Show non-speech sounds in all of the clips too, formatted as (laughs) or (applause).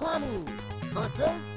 Cammy versus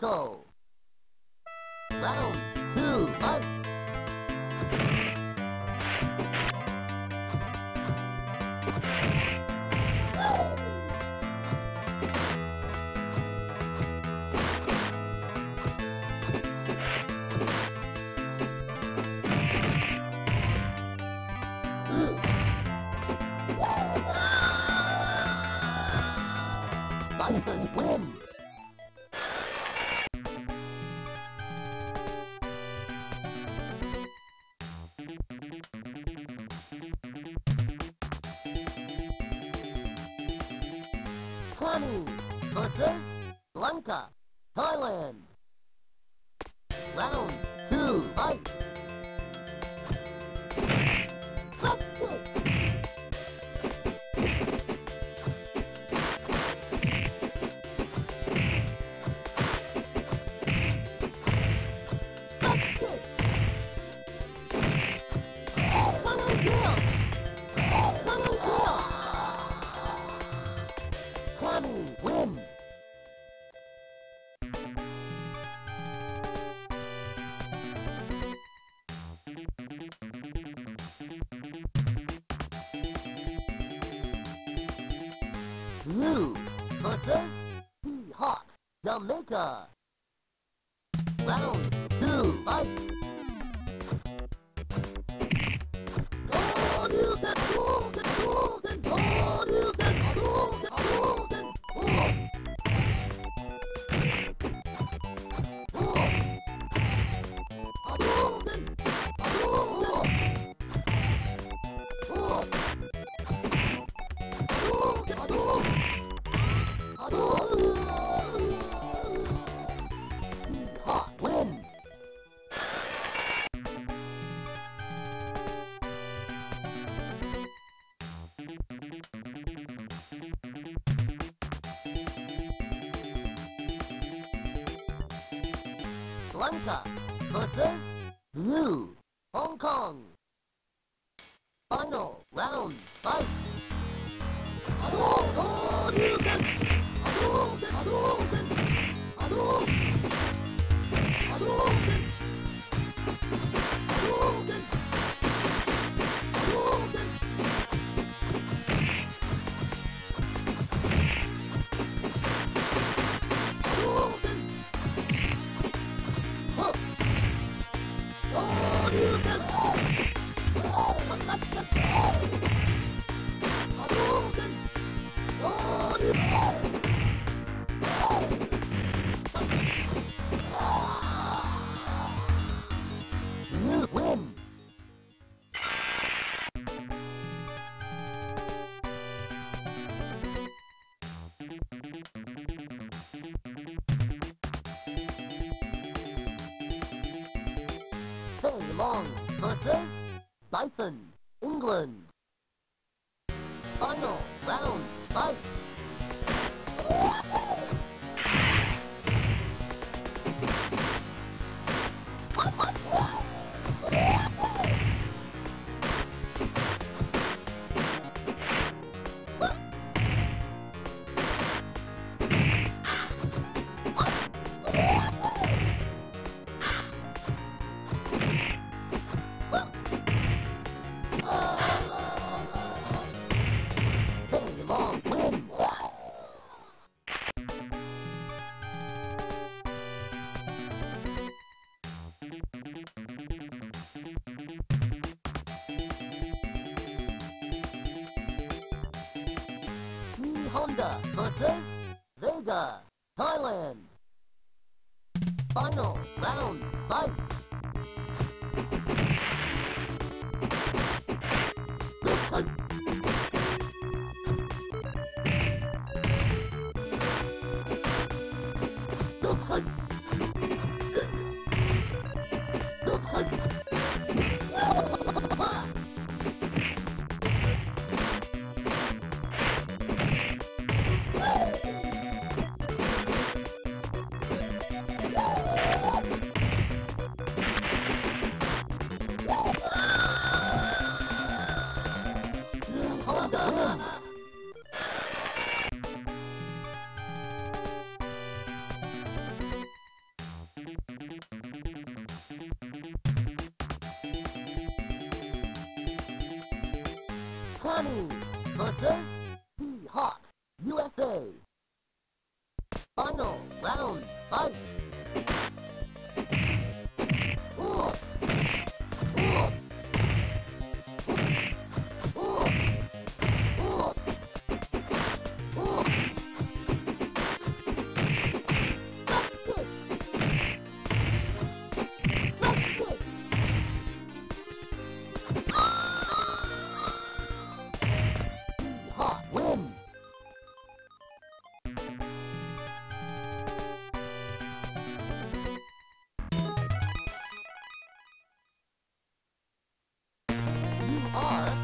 Mexico. 个なか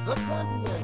the goodness. (laughs)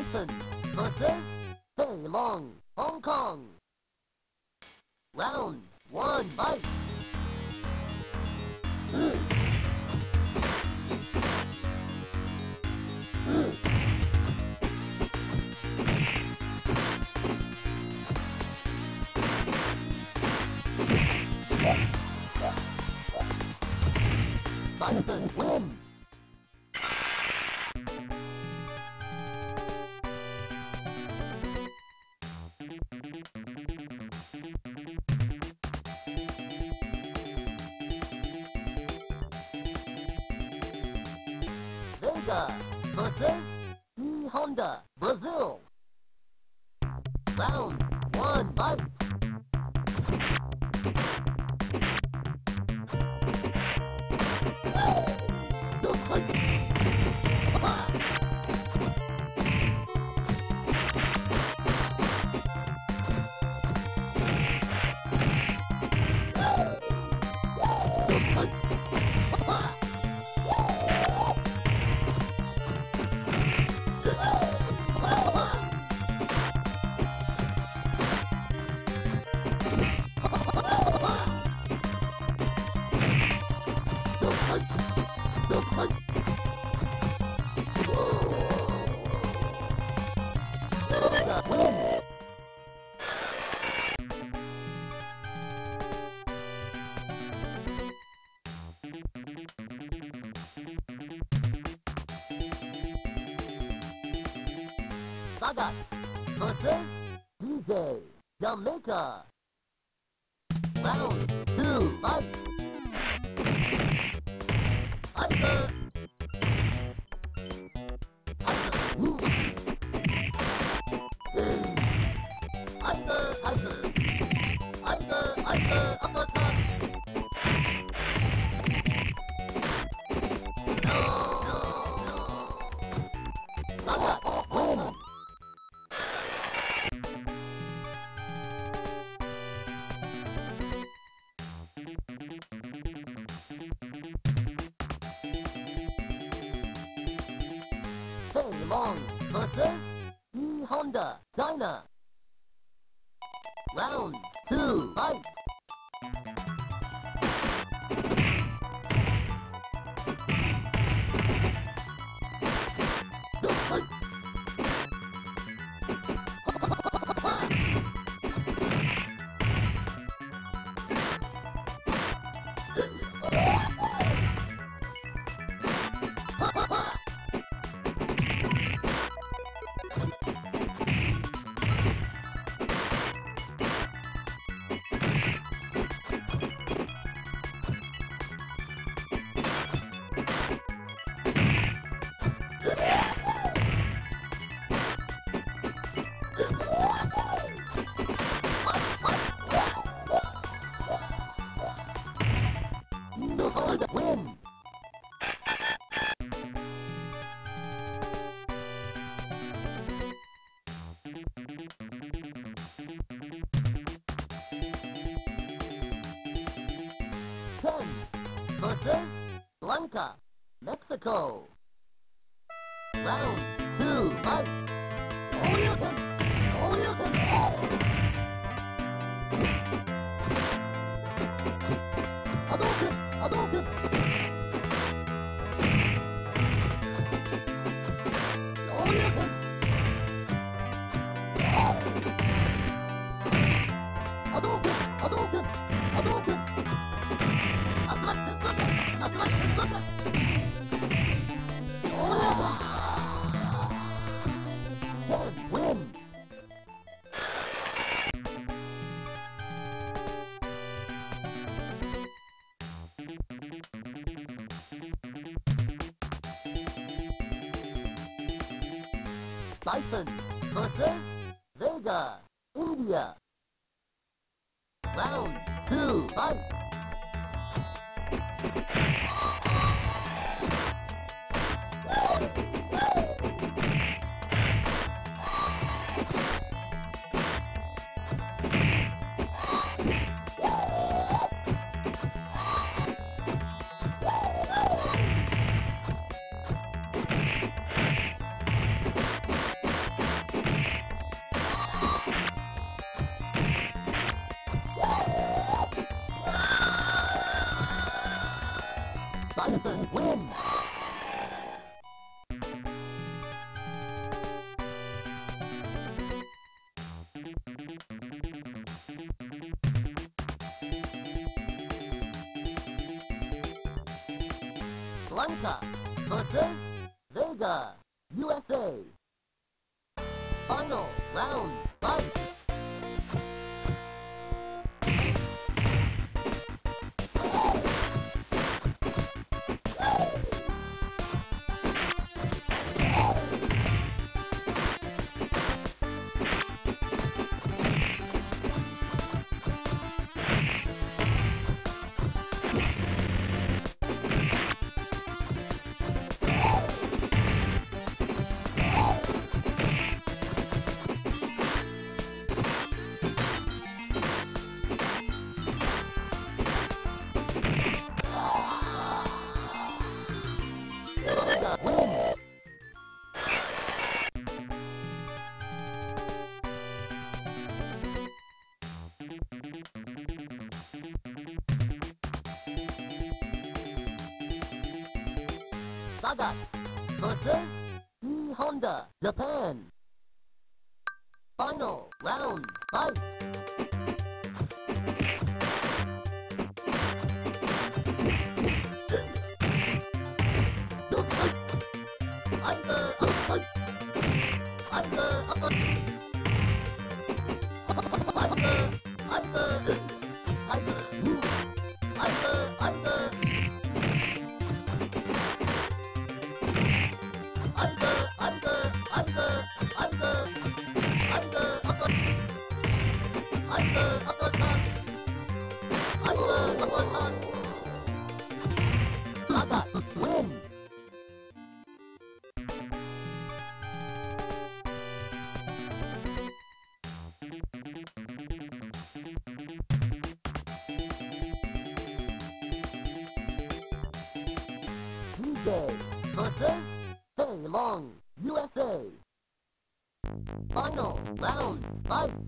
Tyson versus Fei Jamaica. Mexico. Final round,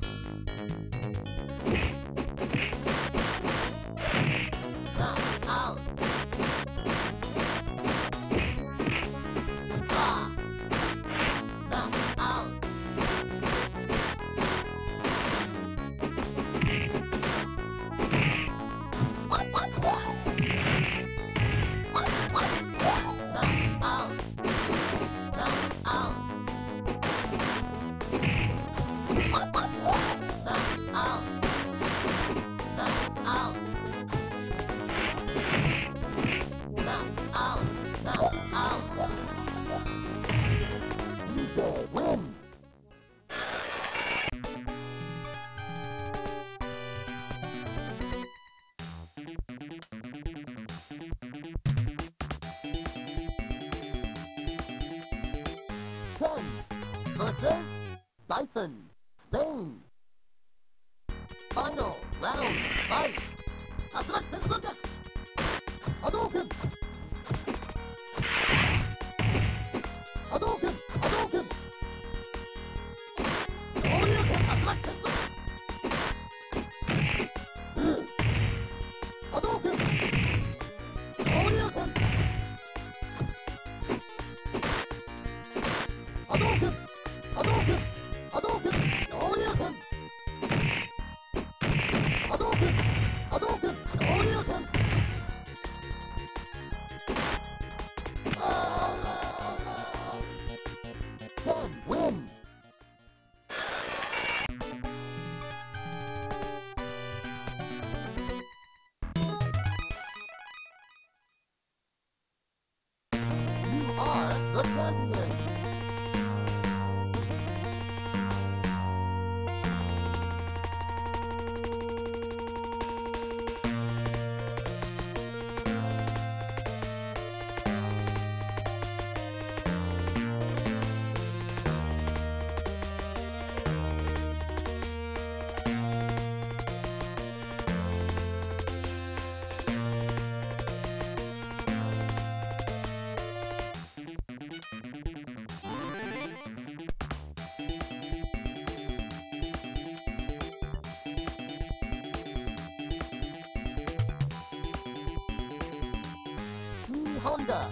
거.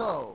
go.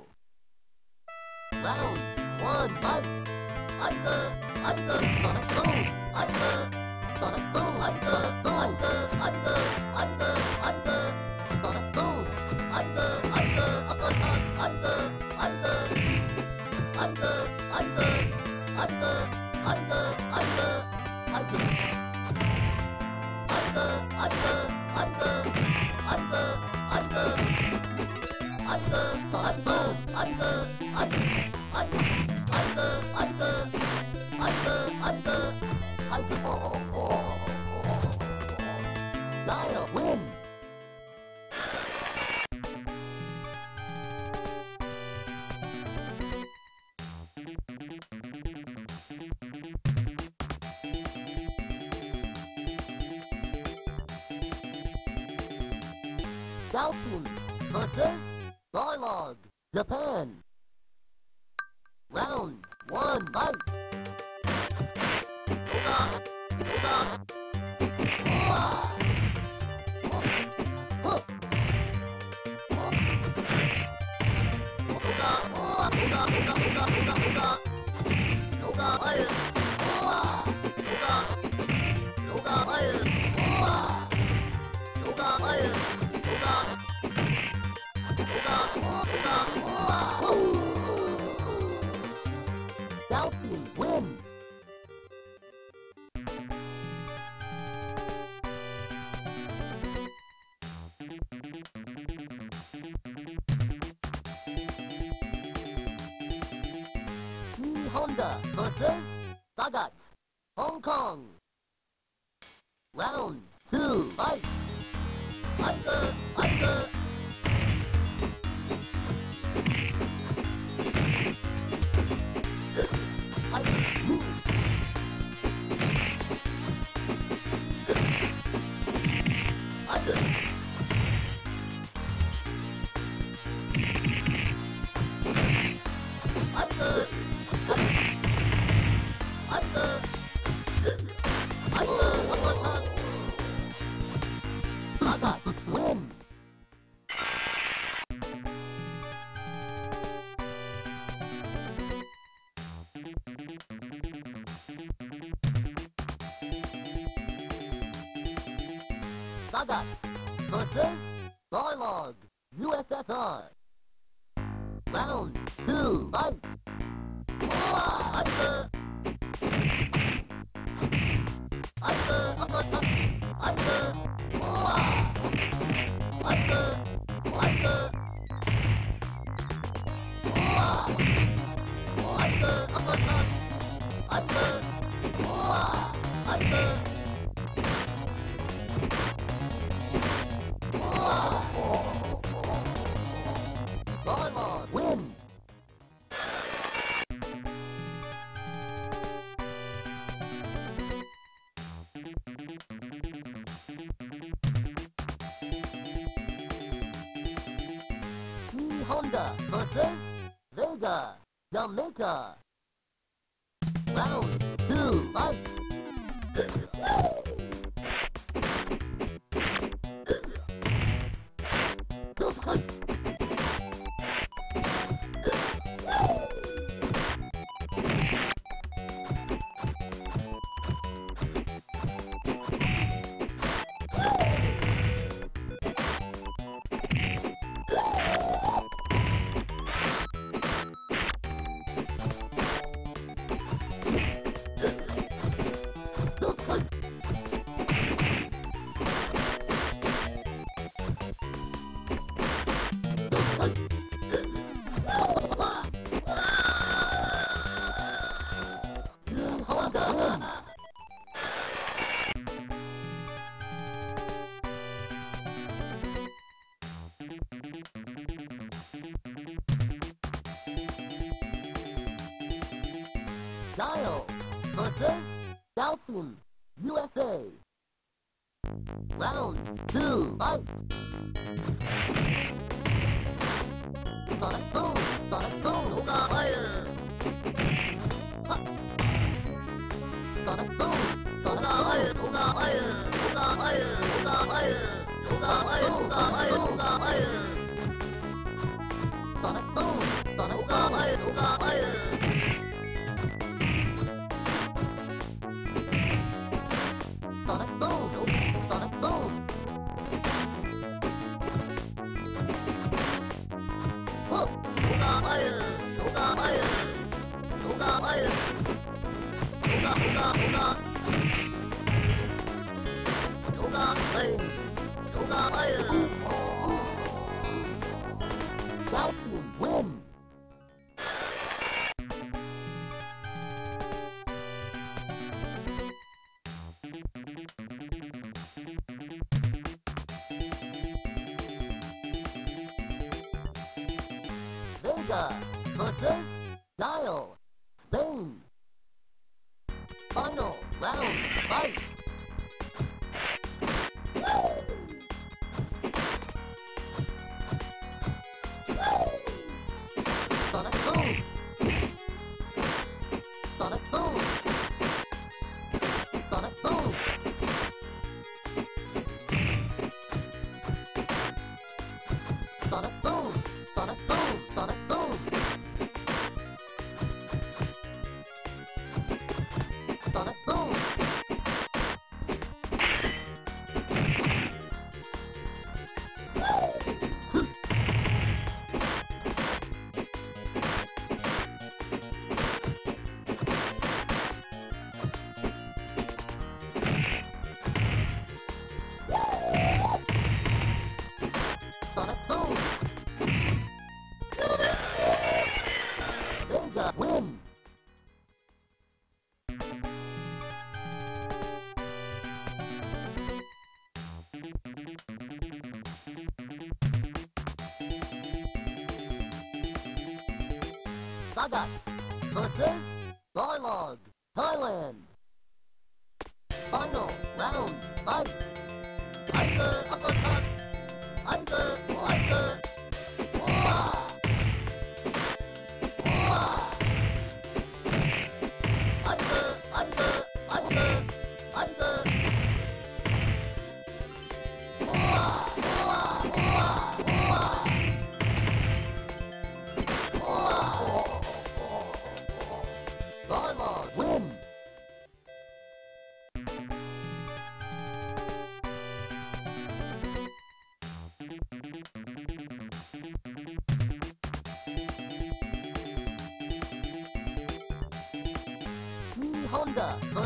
thought. Honda versus Vega, Jamaica. Round two, fight. Gaga. あ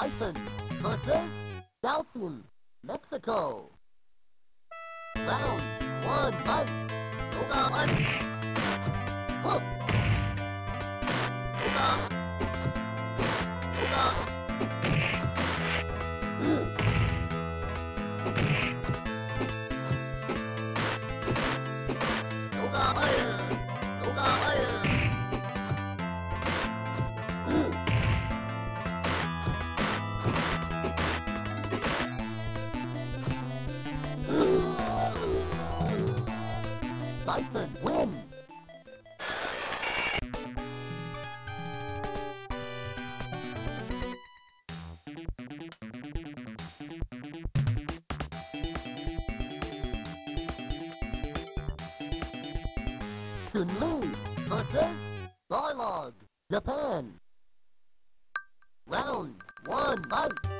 Bison, versus Galpin, Mexico. The me. Address. Dialogue. Japan. Round one. Fight.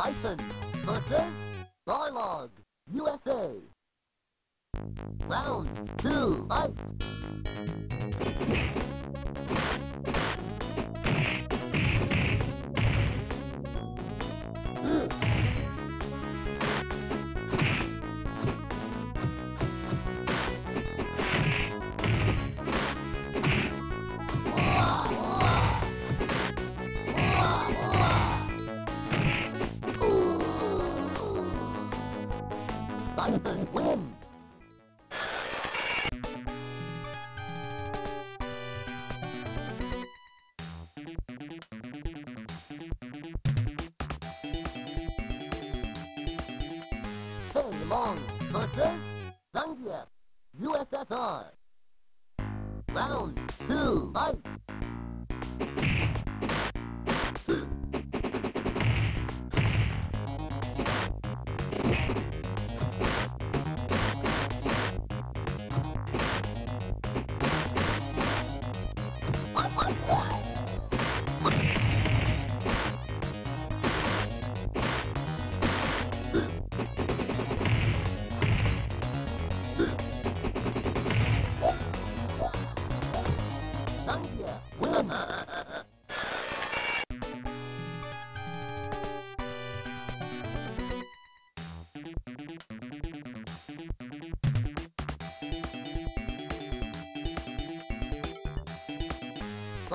Dyson versus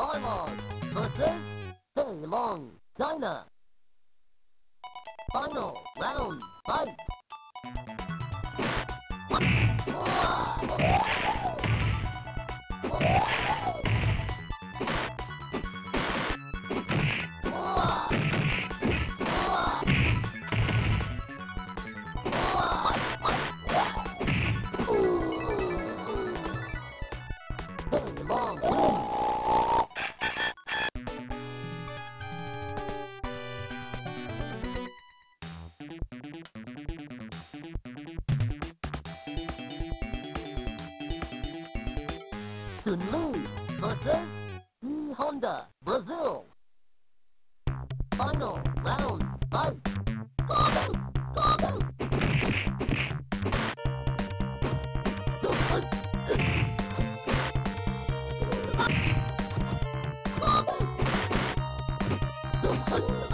Dialogue versus Ha ha ha!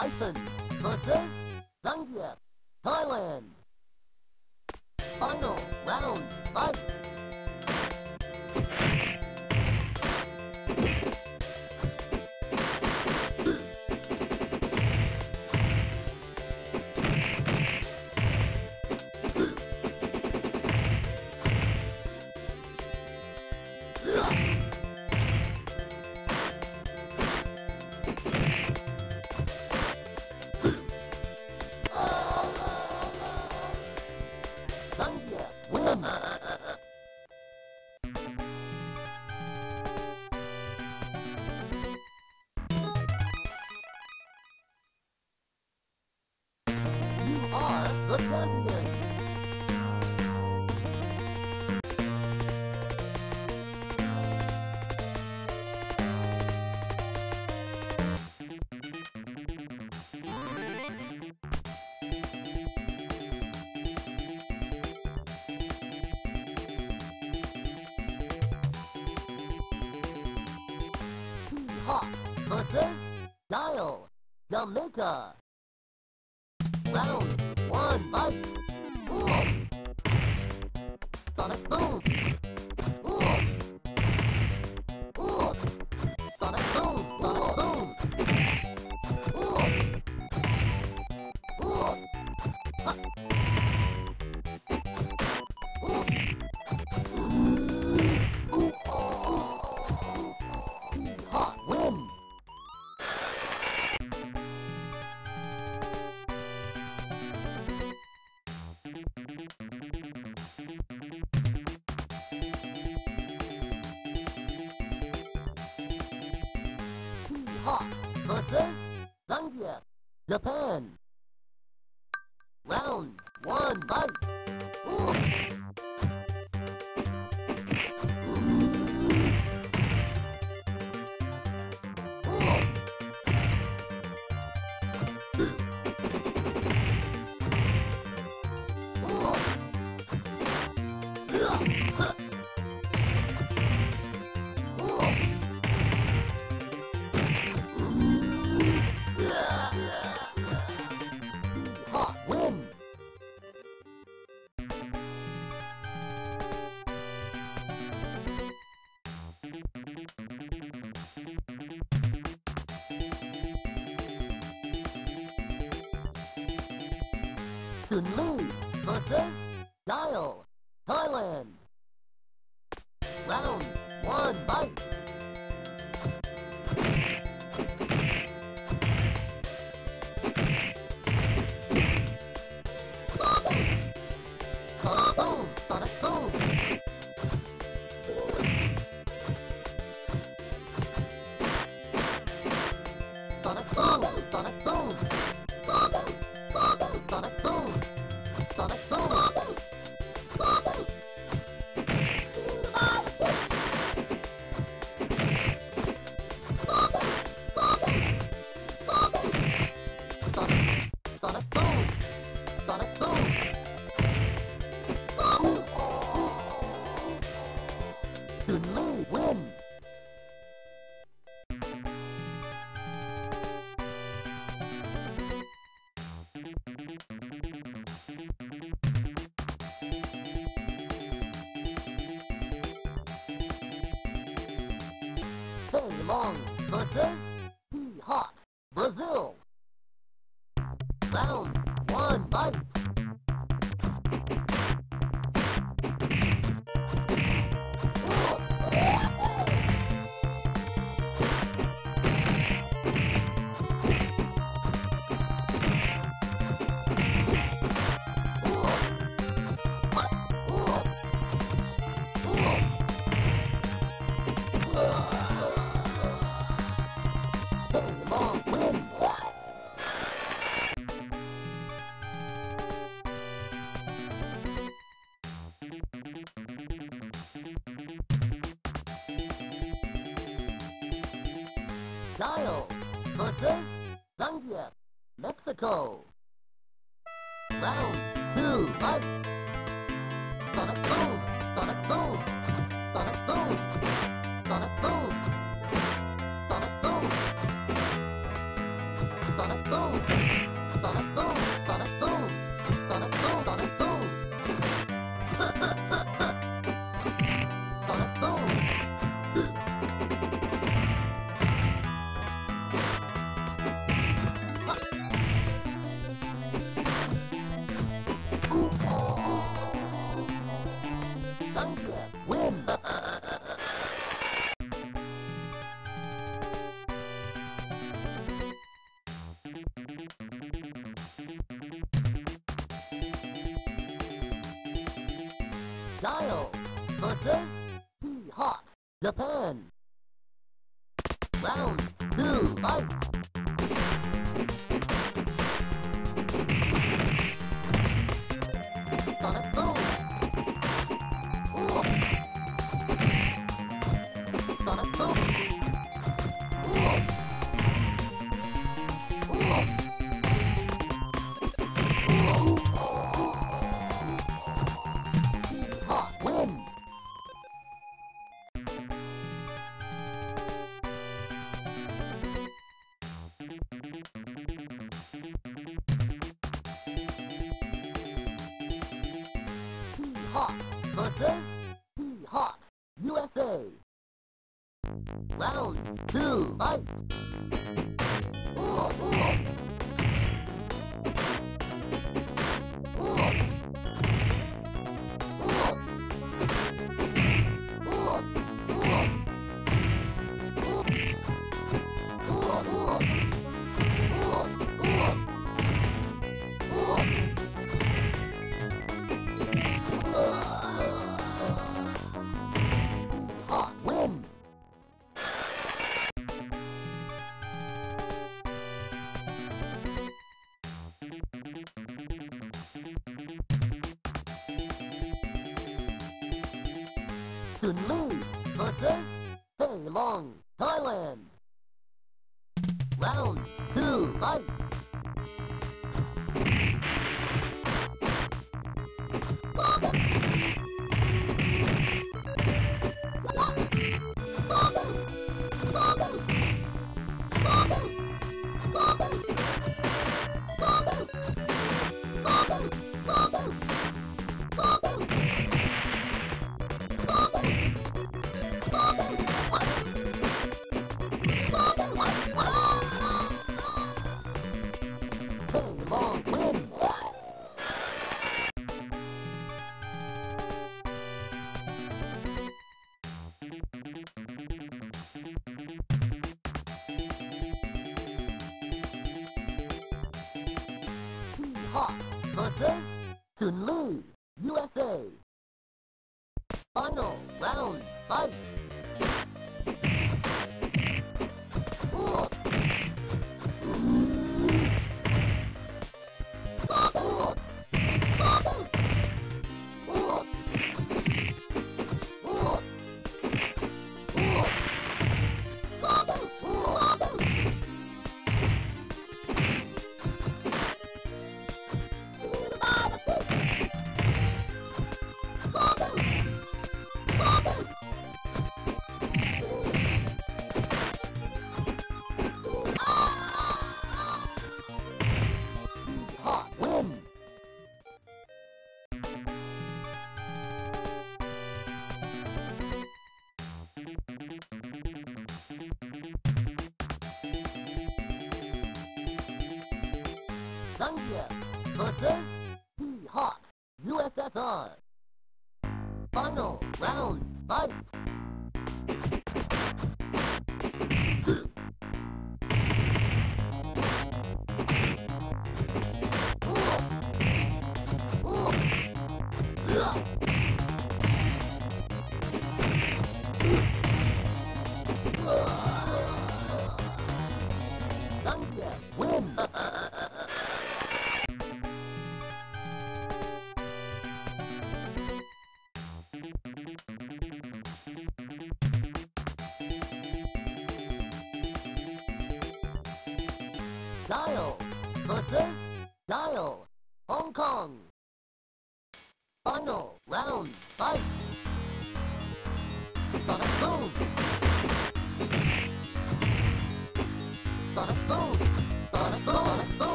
Dyson Jamaica. Kunlu versus Nile, Thailand. One, two, one.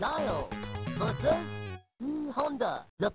Lyle versus Honda. The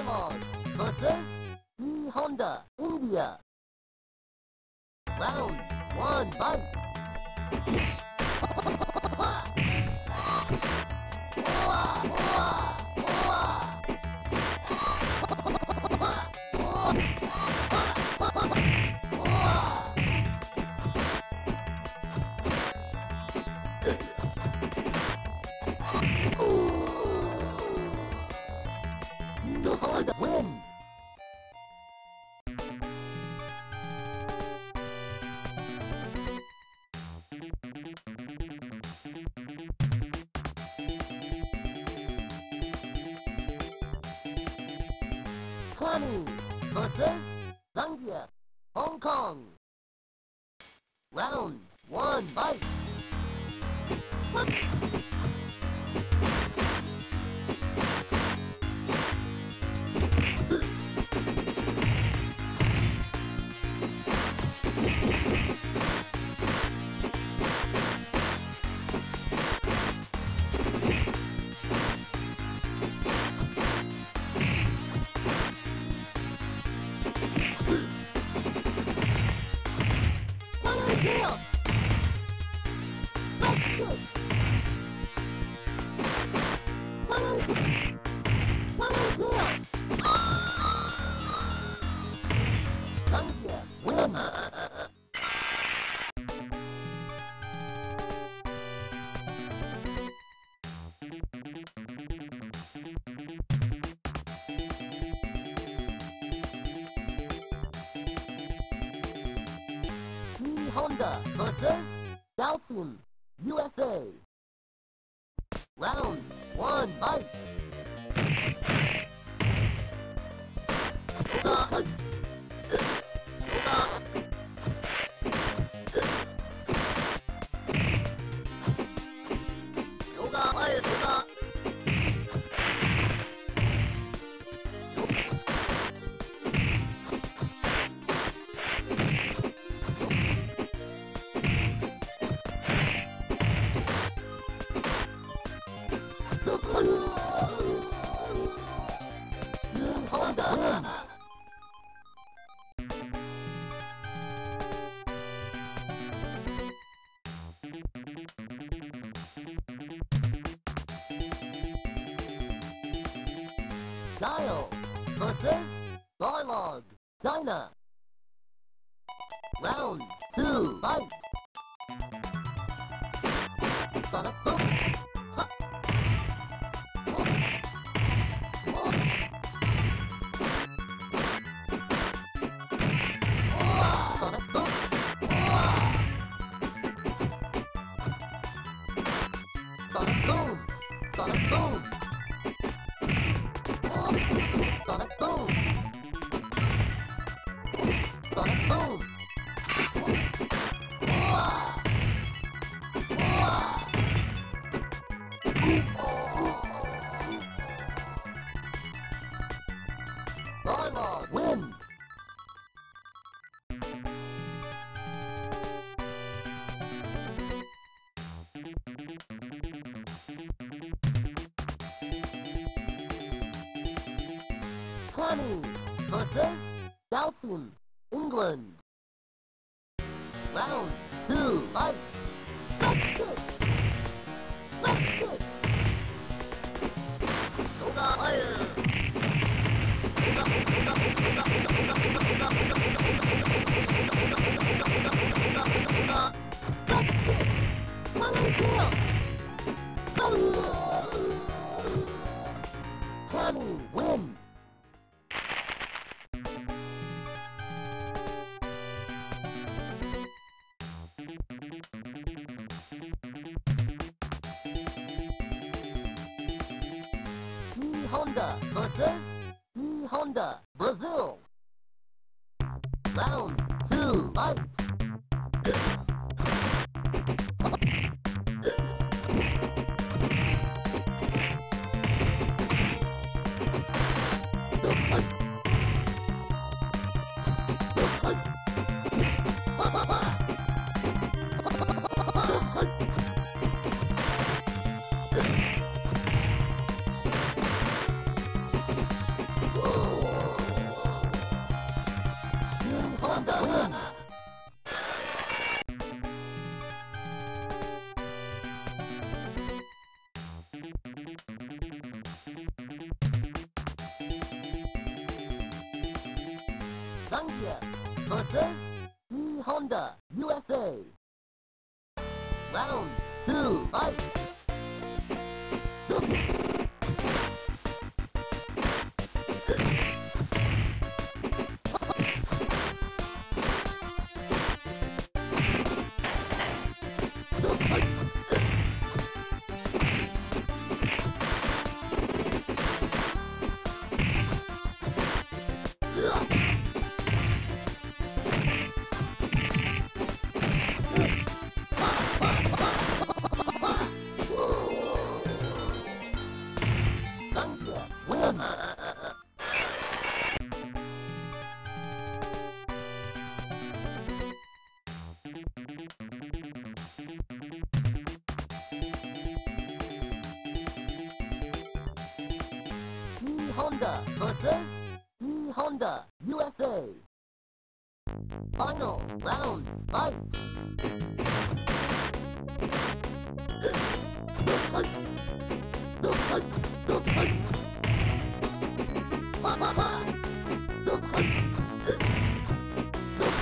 Paimon!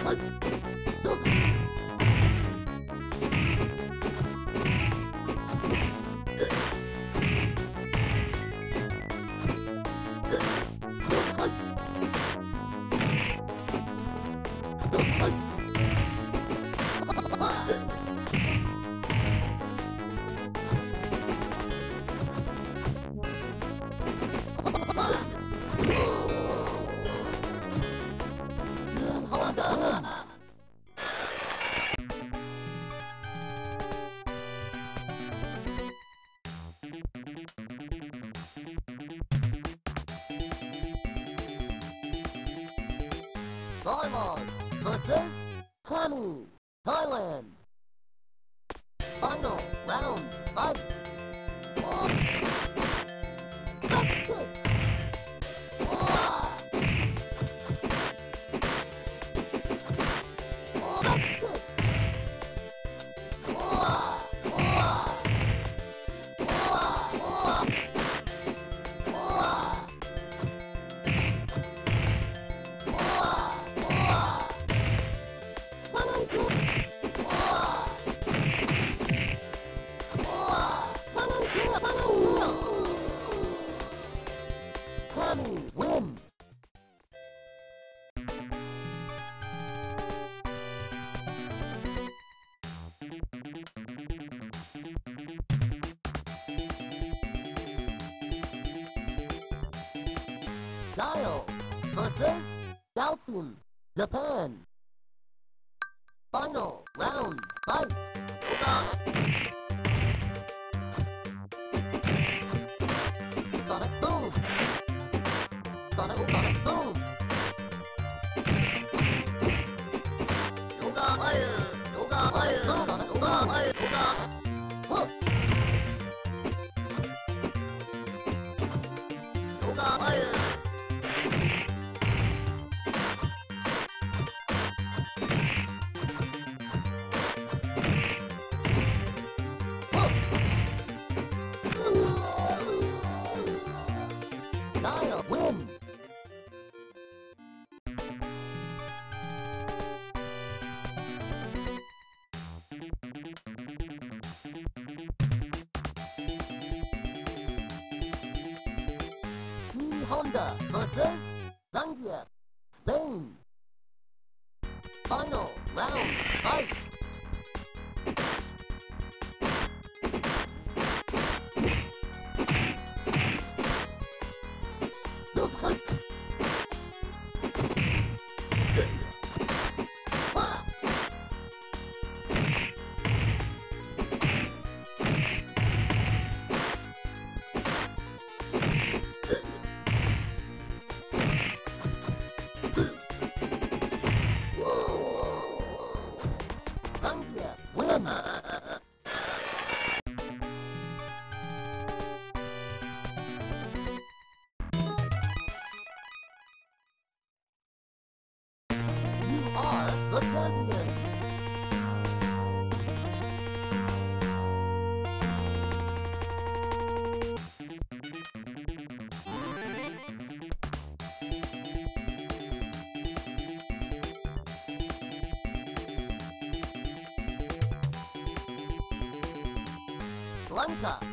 Honda. Japan. Blanka versus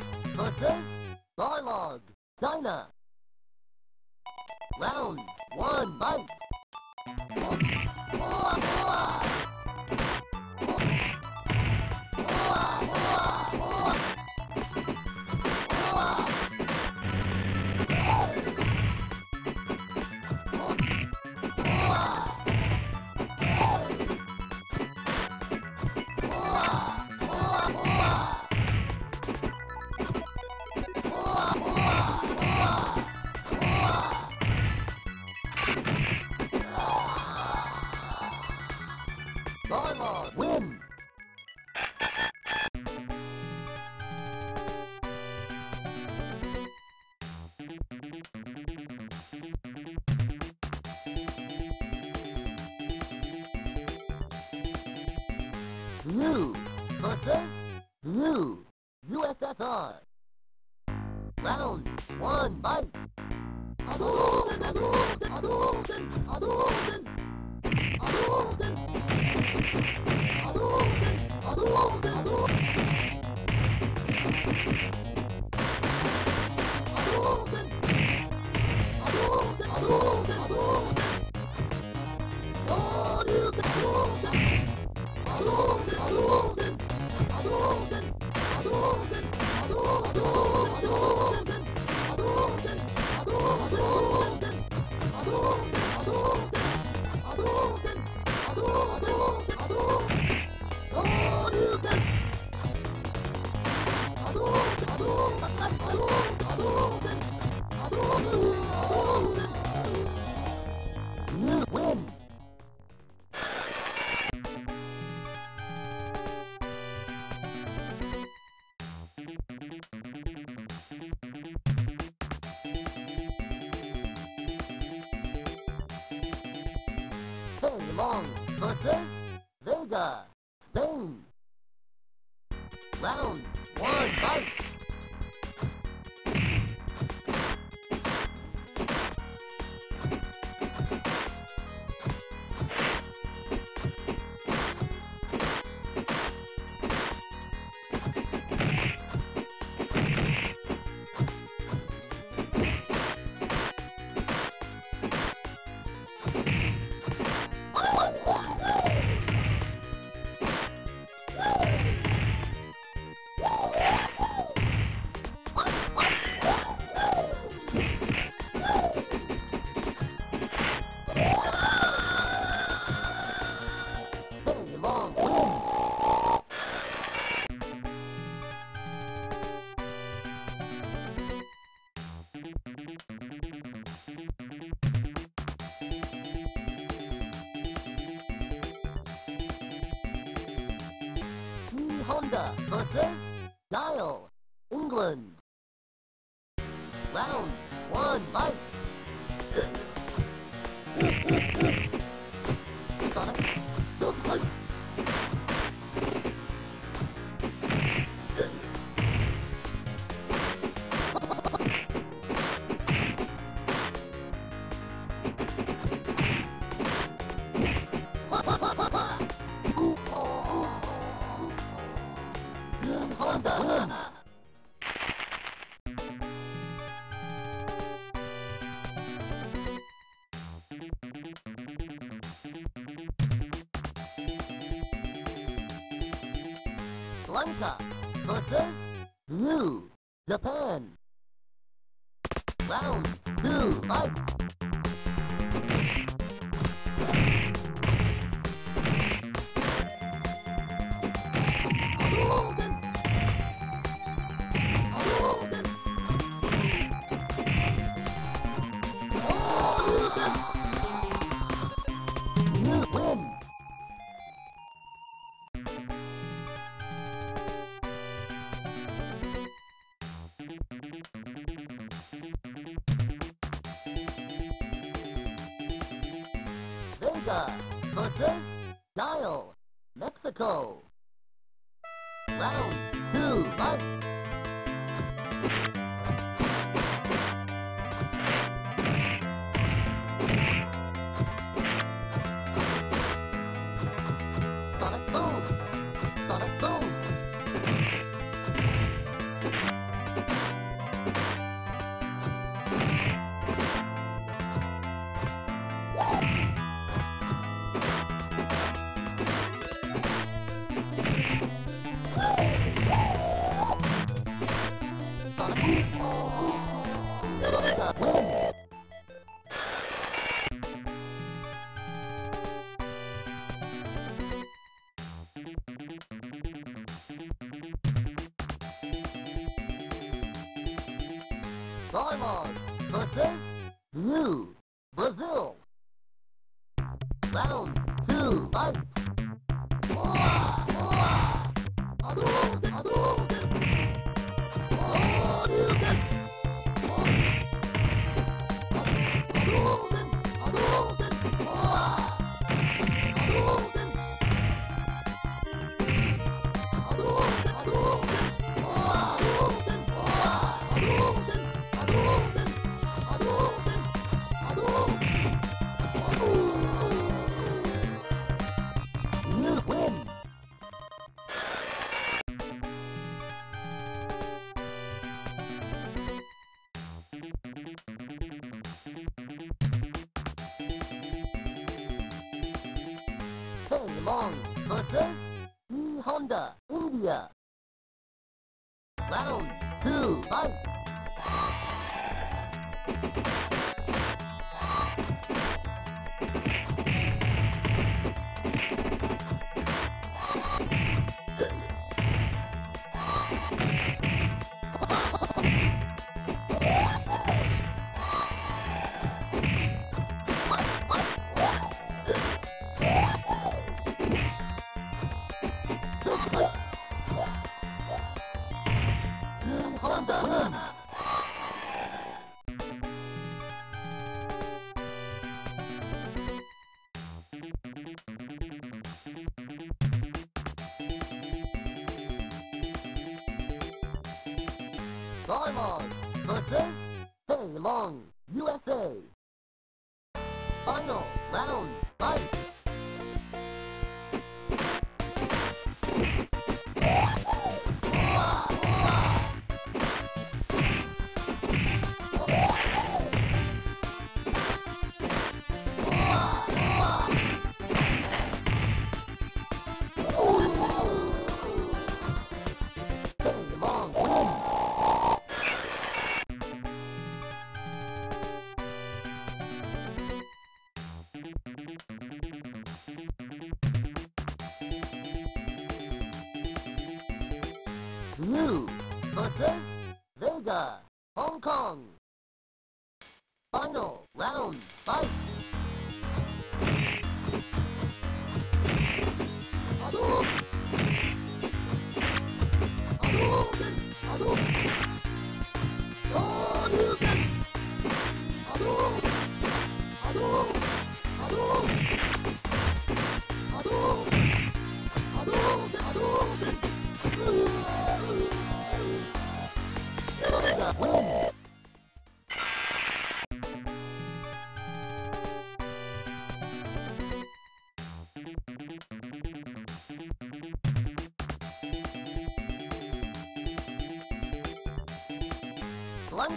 Japan.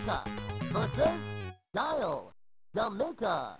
Lisa, Hudson, the Maker.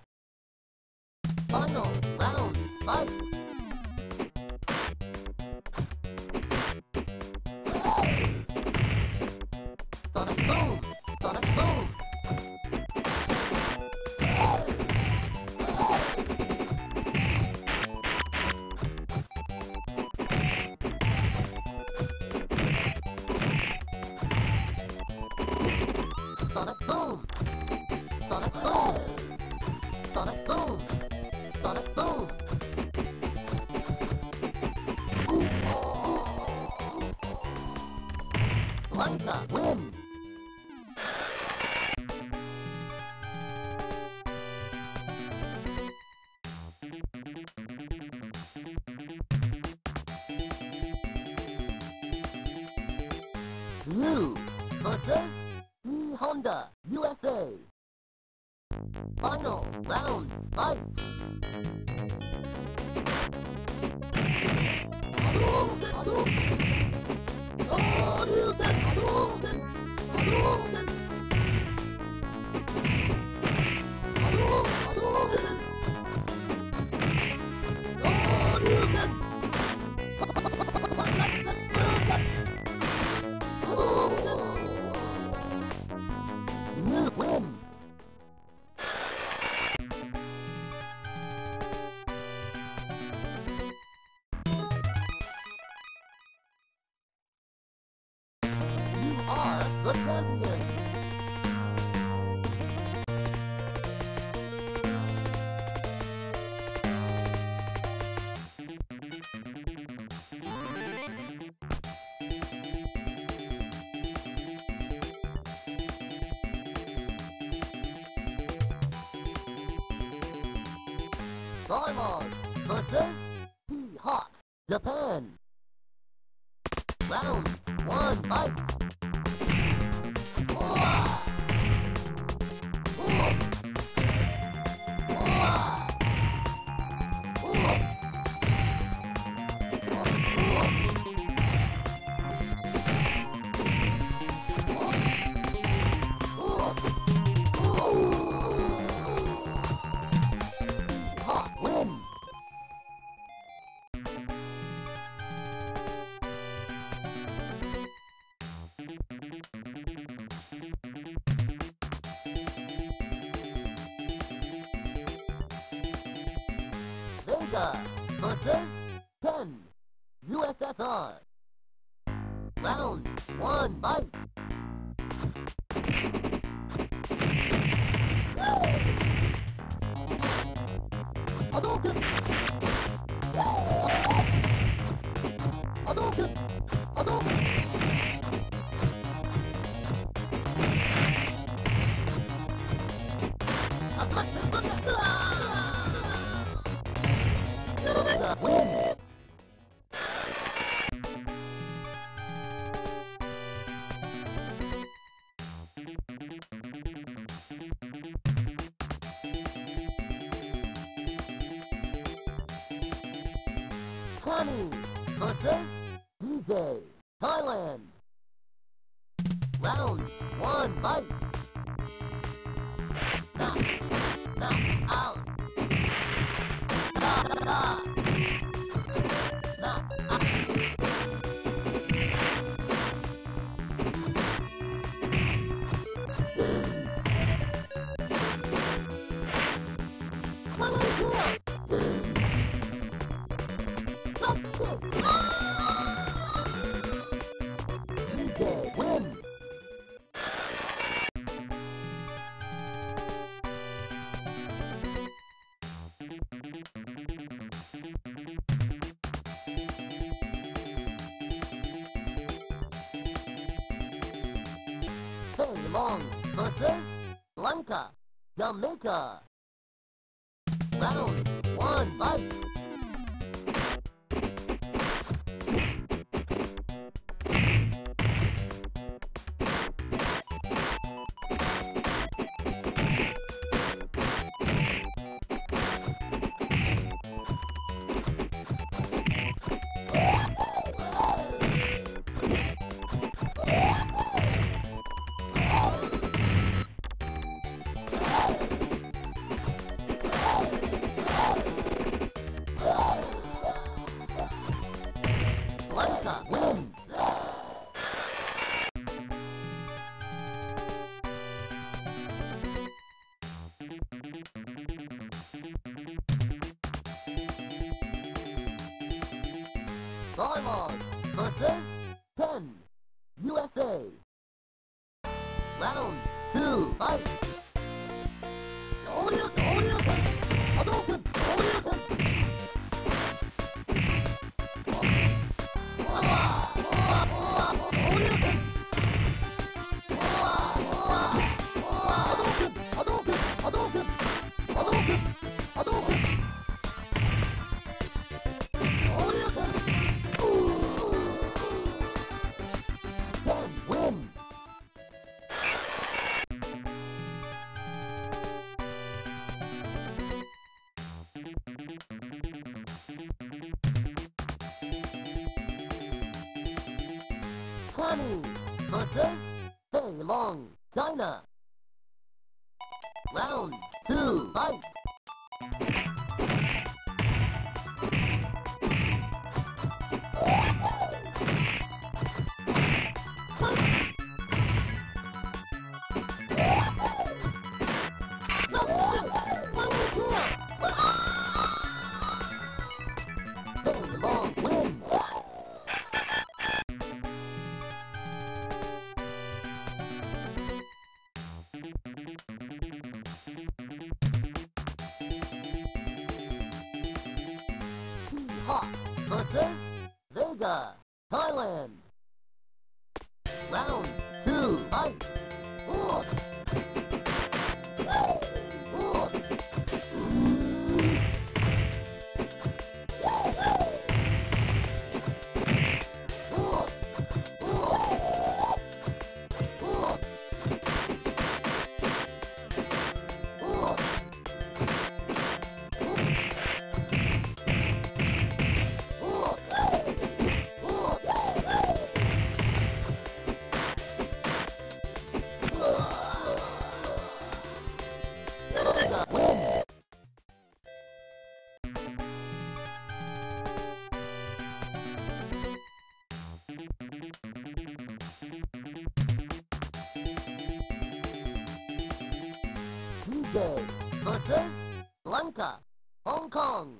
Oh! Simon, the Jamaica. Versus Blanka, Hong Kong.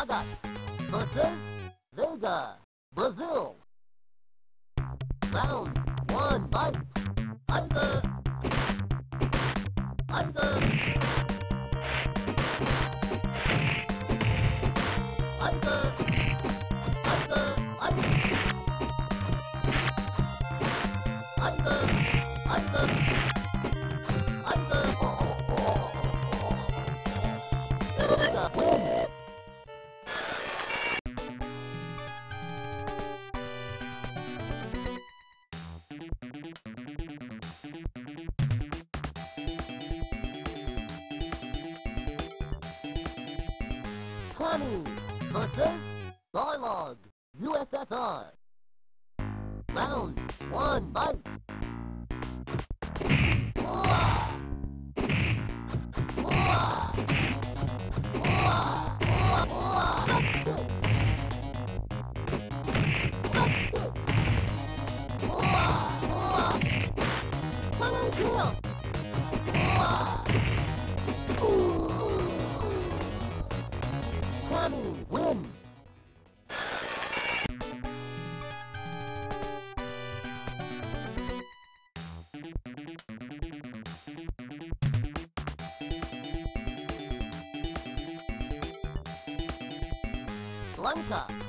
Sagat. Blanka versus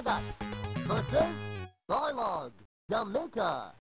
Sagat versus Dialogue Jamaica. Round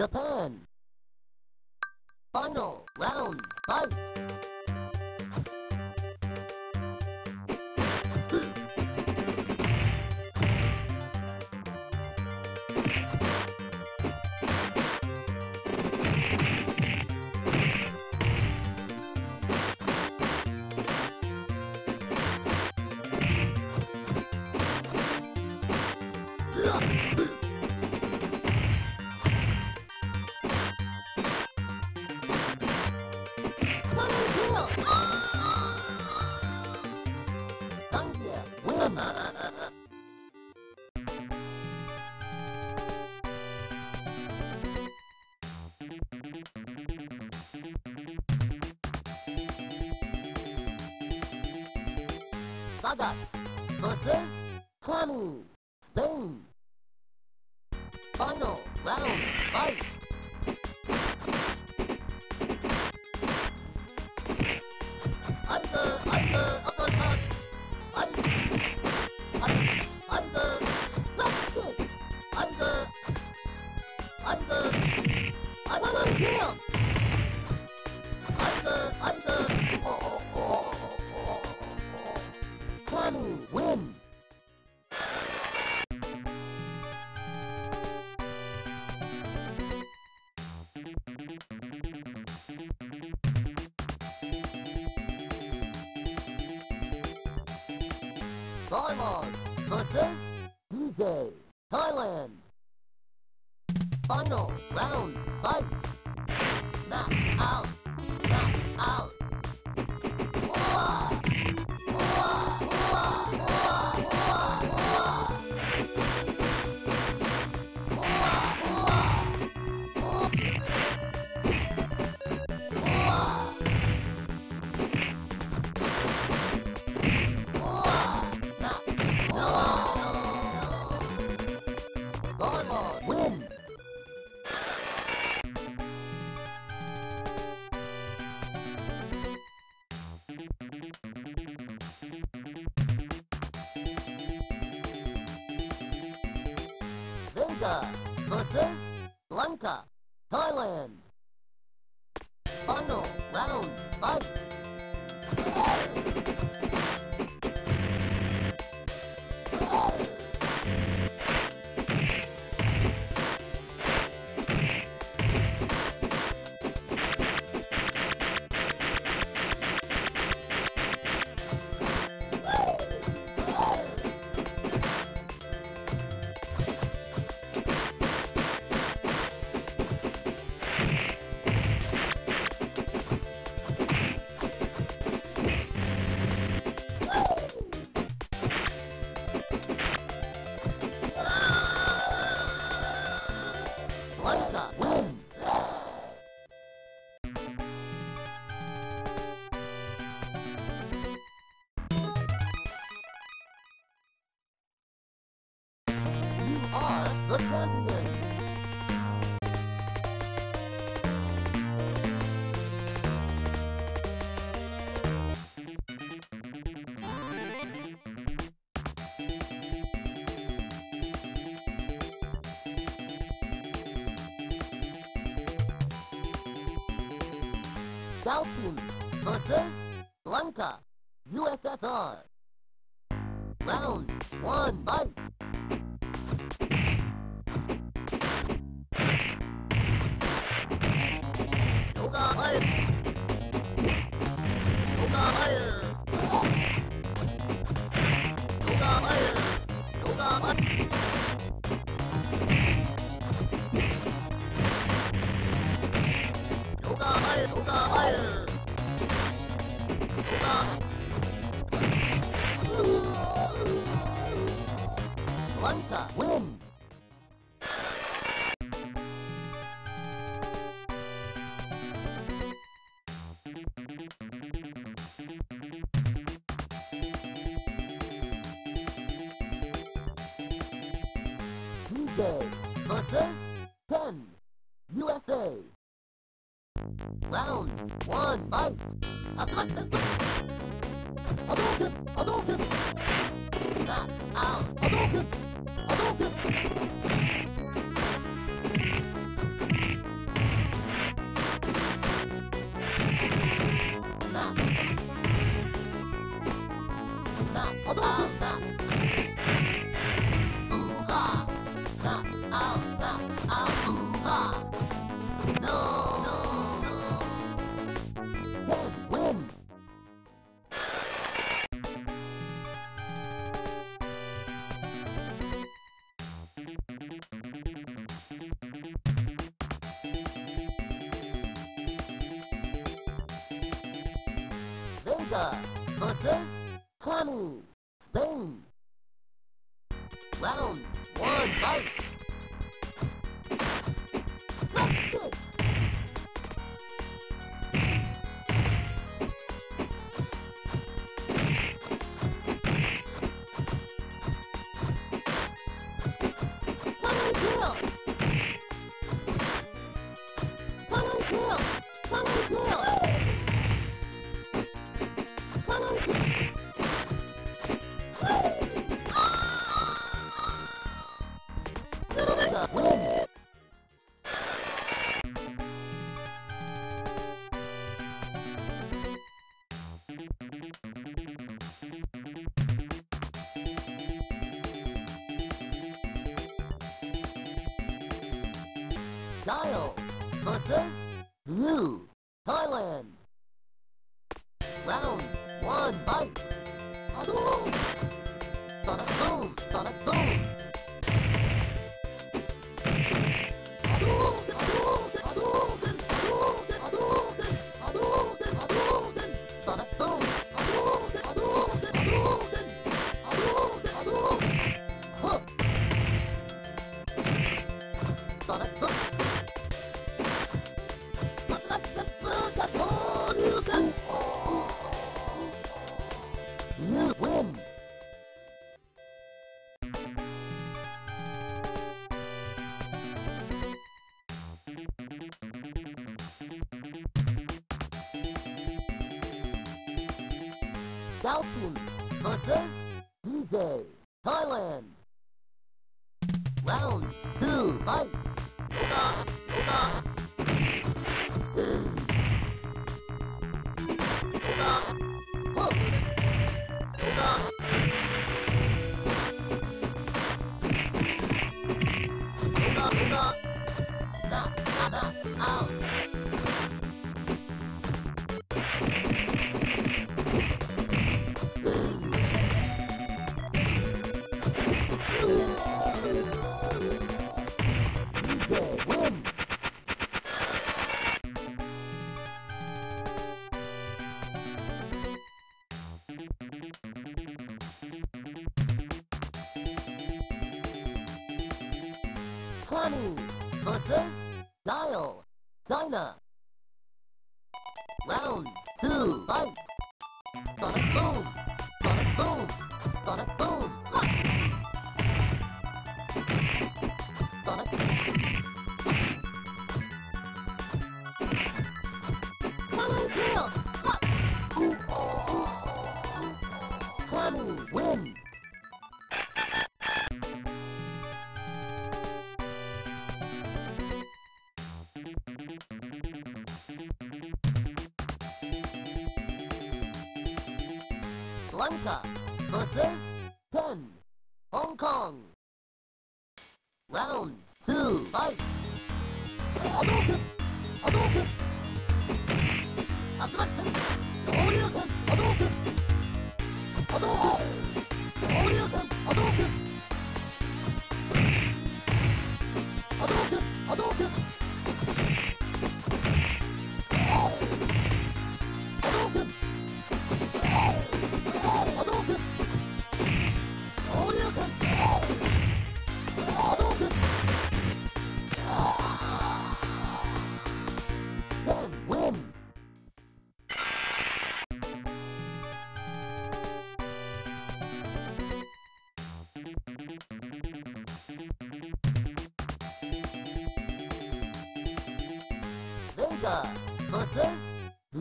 the Japan. Sagat versus Kwame. だっ。USA versus 10 USA. Round 1 fight. Attack them. Adult. Adult it. Out. Adult. Adult. style. But then, blue.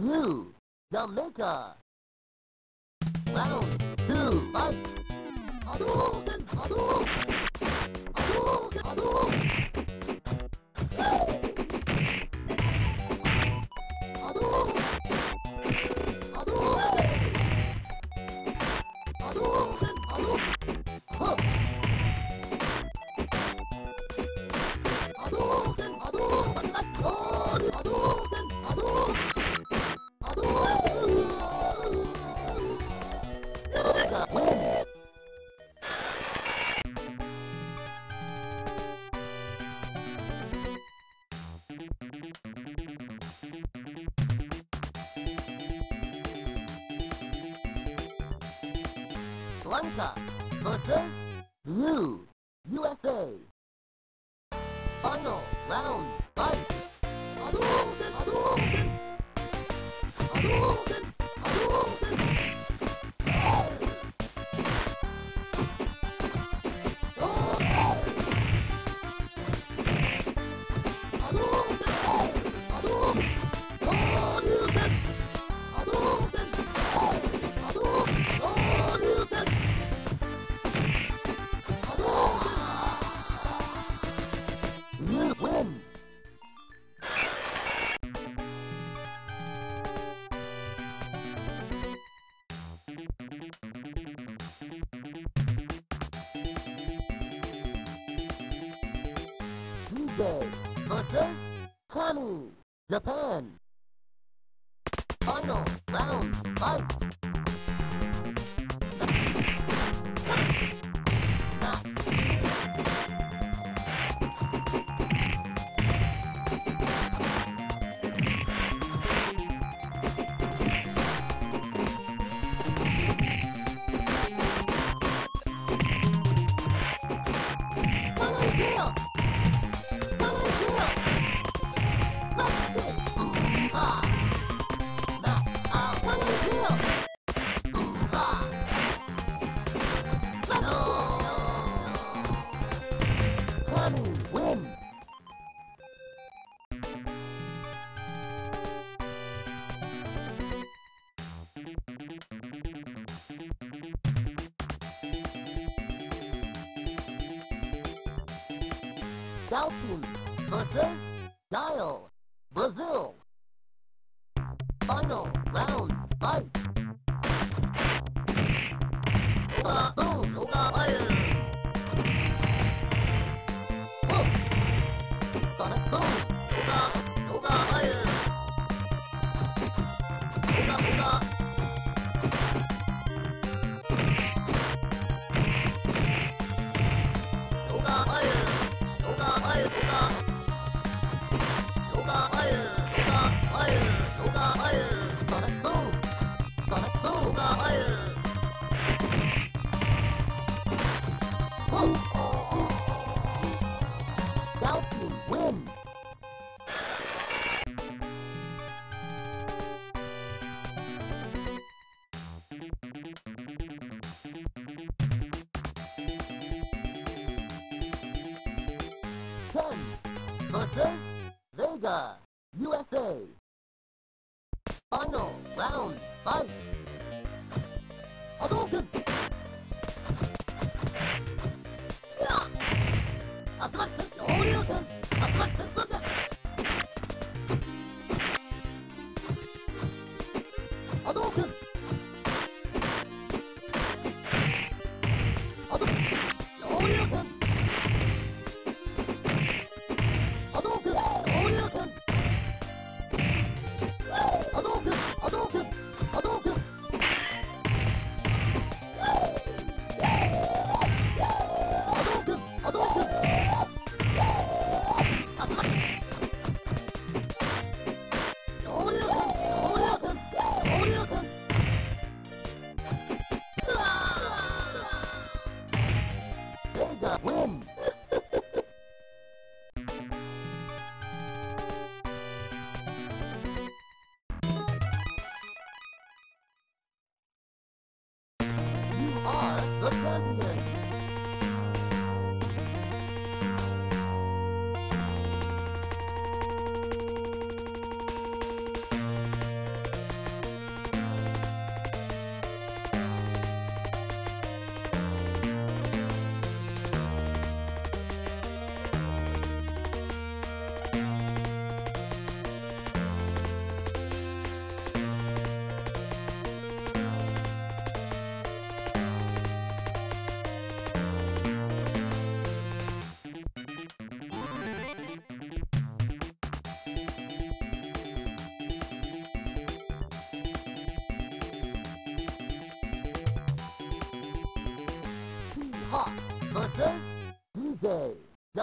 Blue, the maker. し Kill!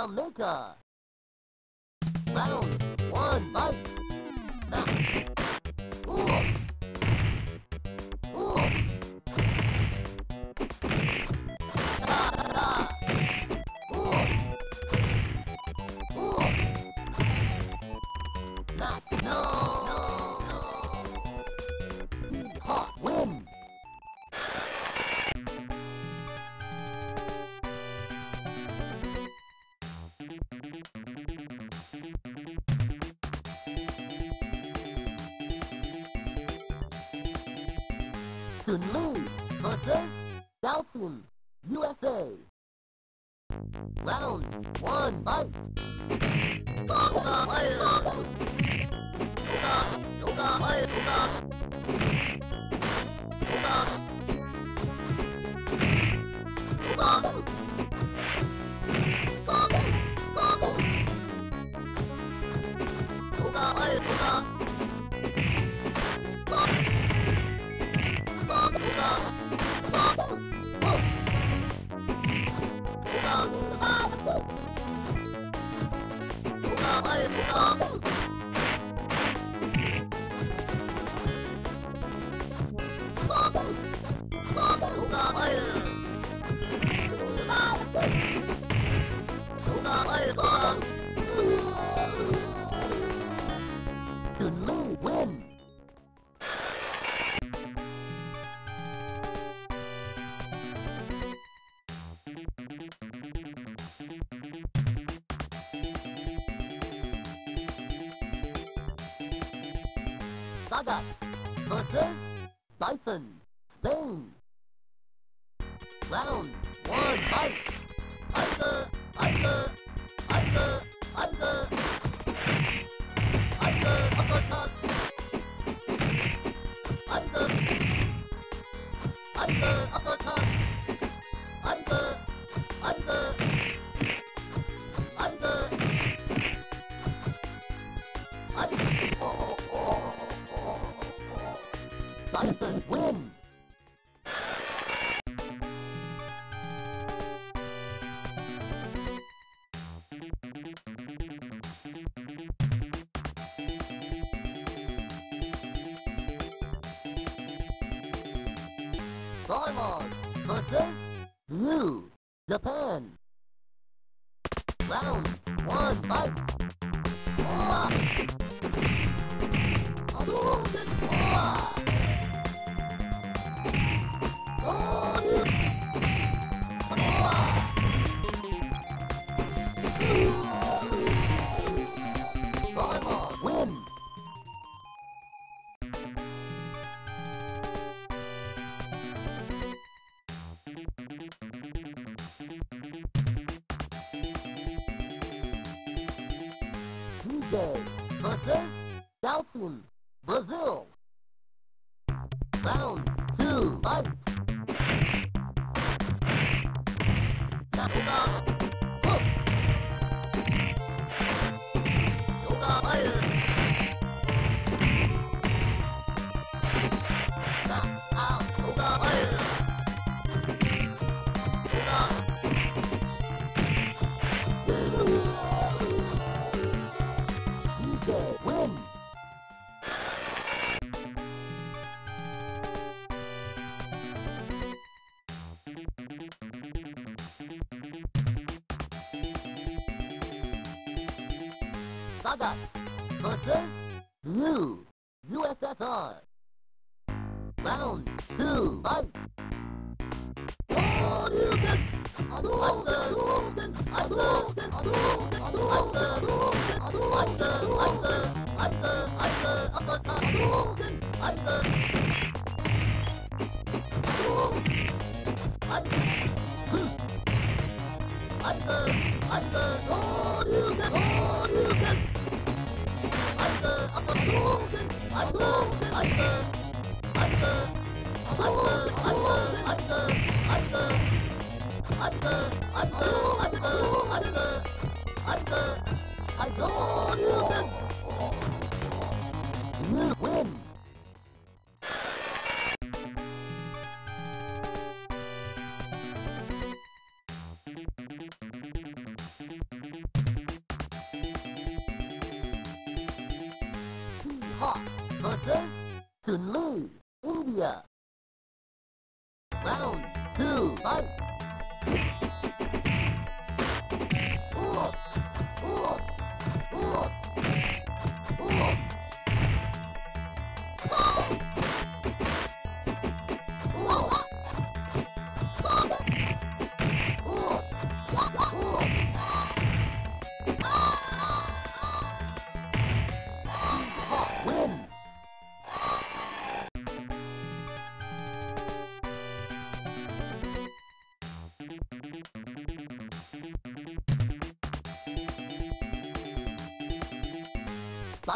maker. Oh! Blue, the pond. Baba.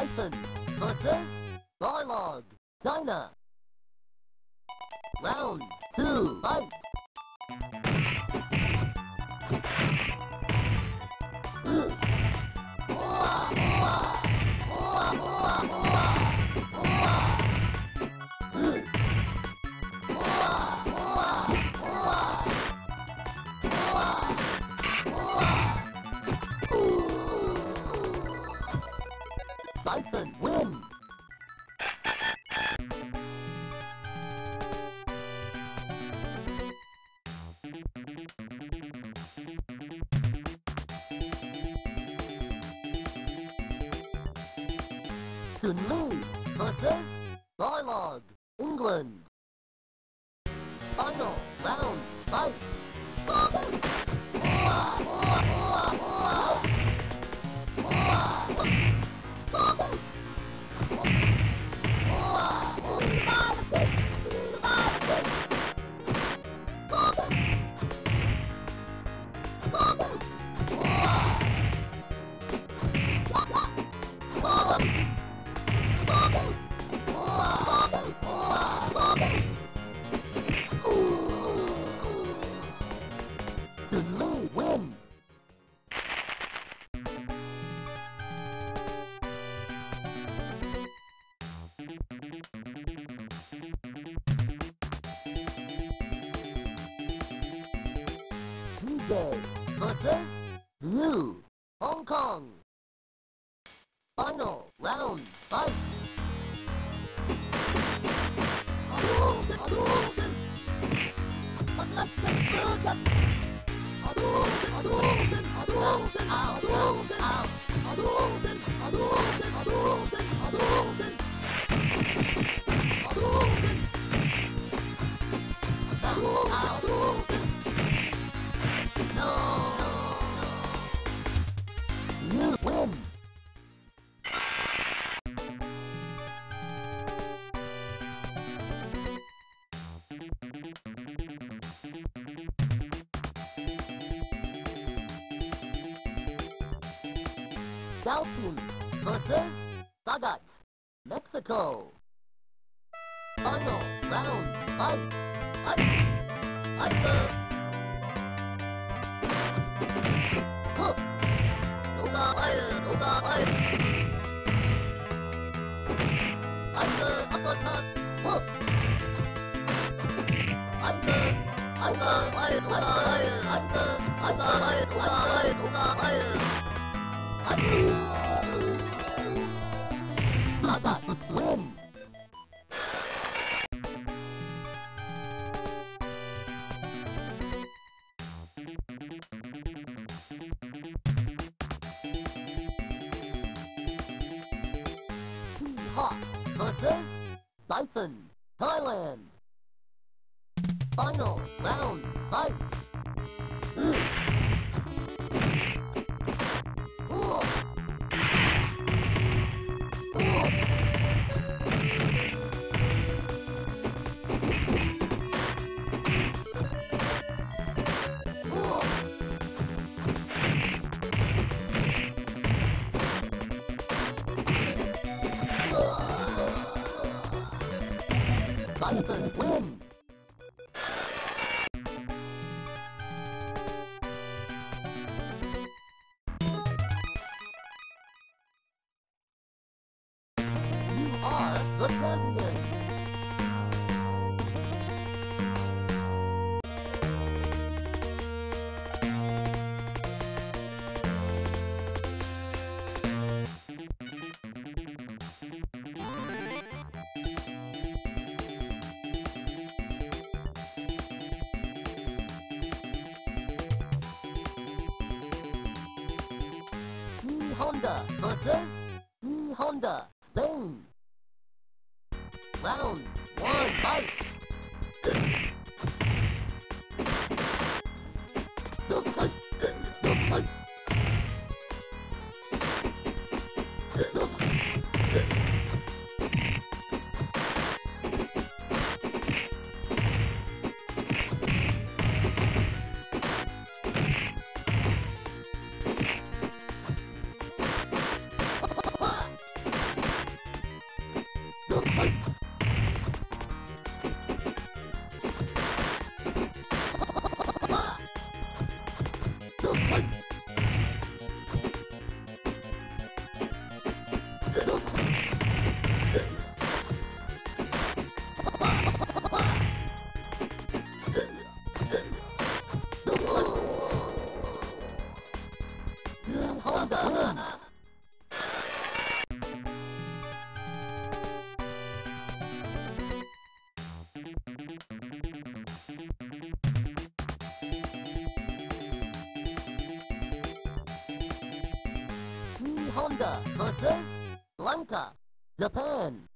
Dyson versus Dialogue. Dinah. Blanka, Japan.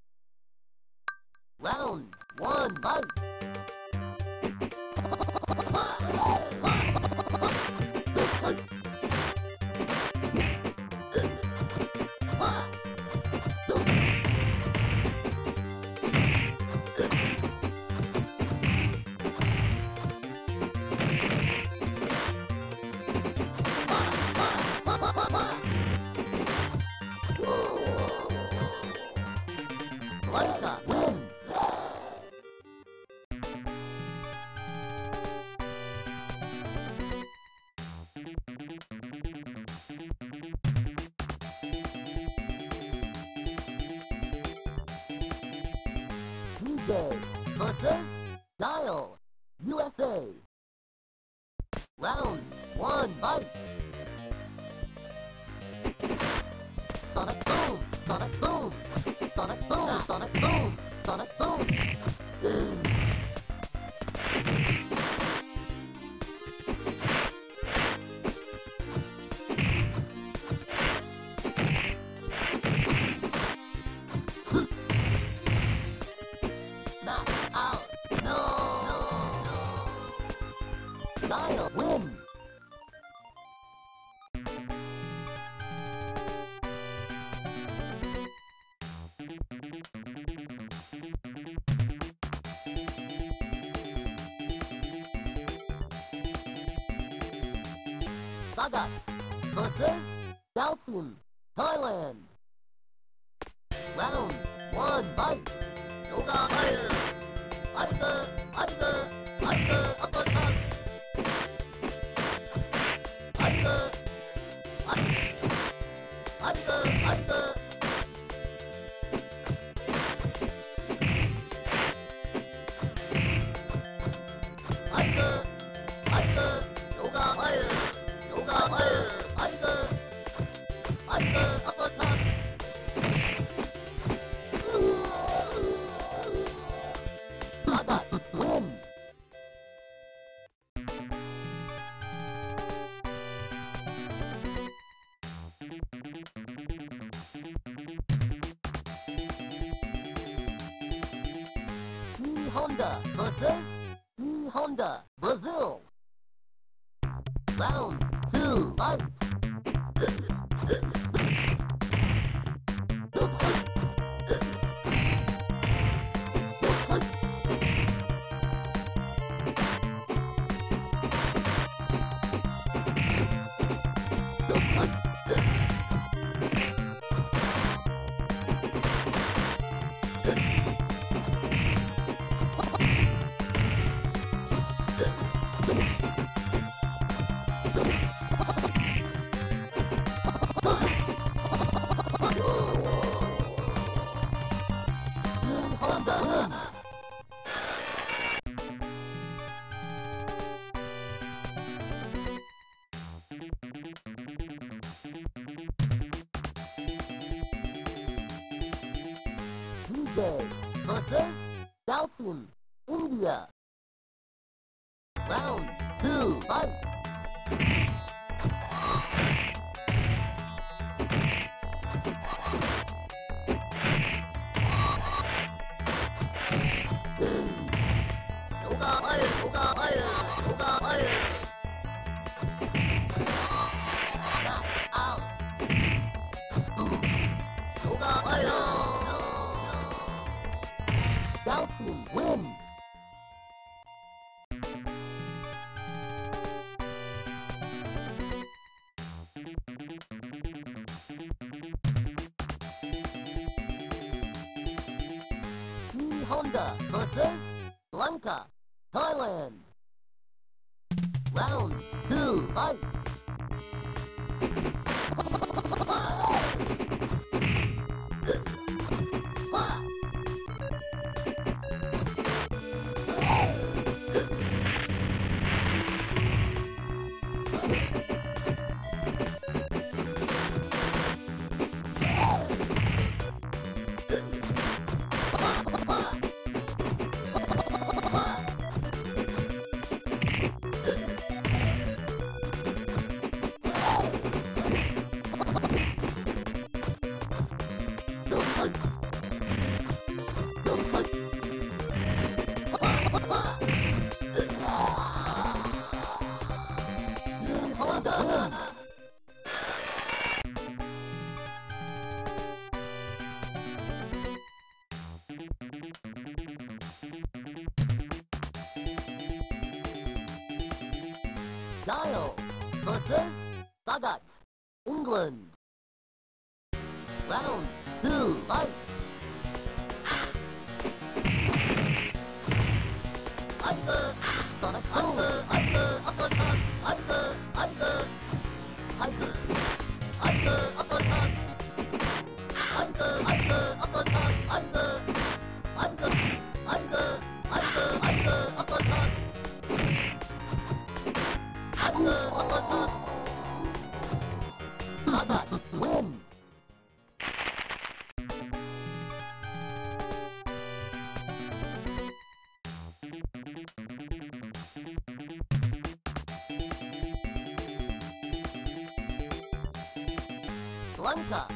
Sagat Blanka versus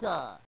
Jamaica.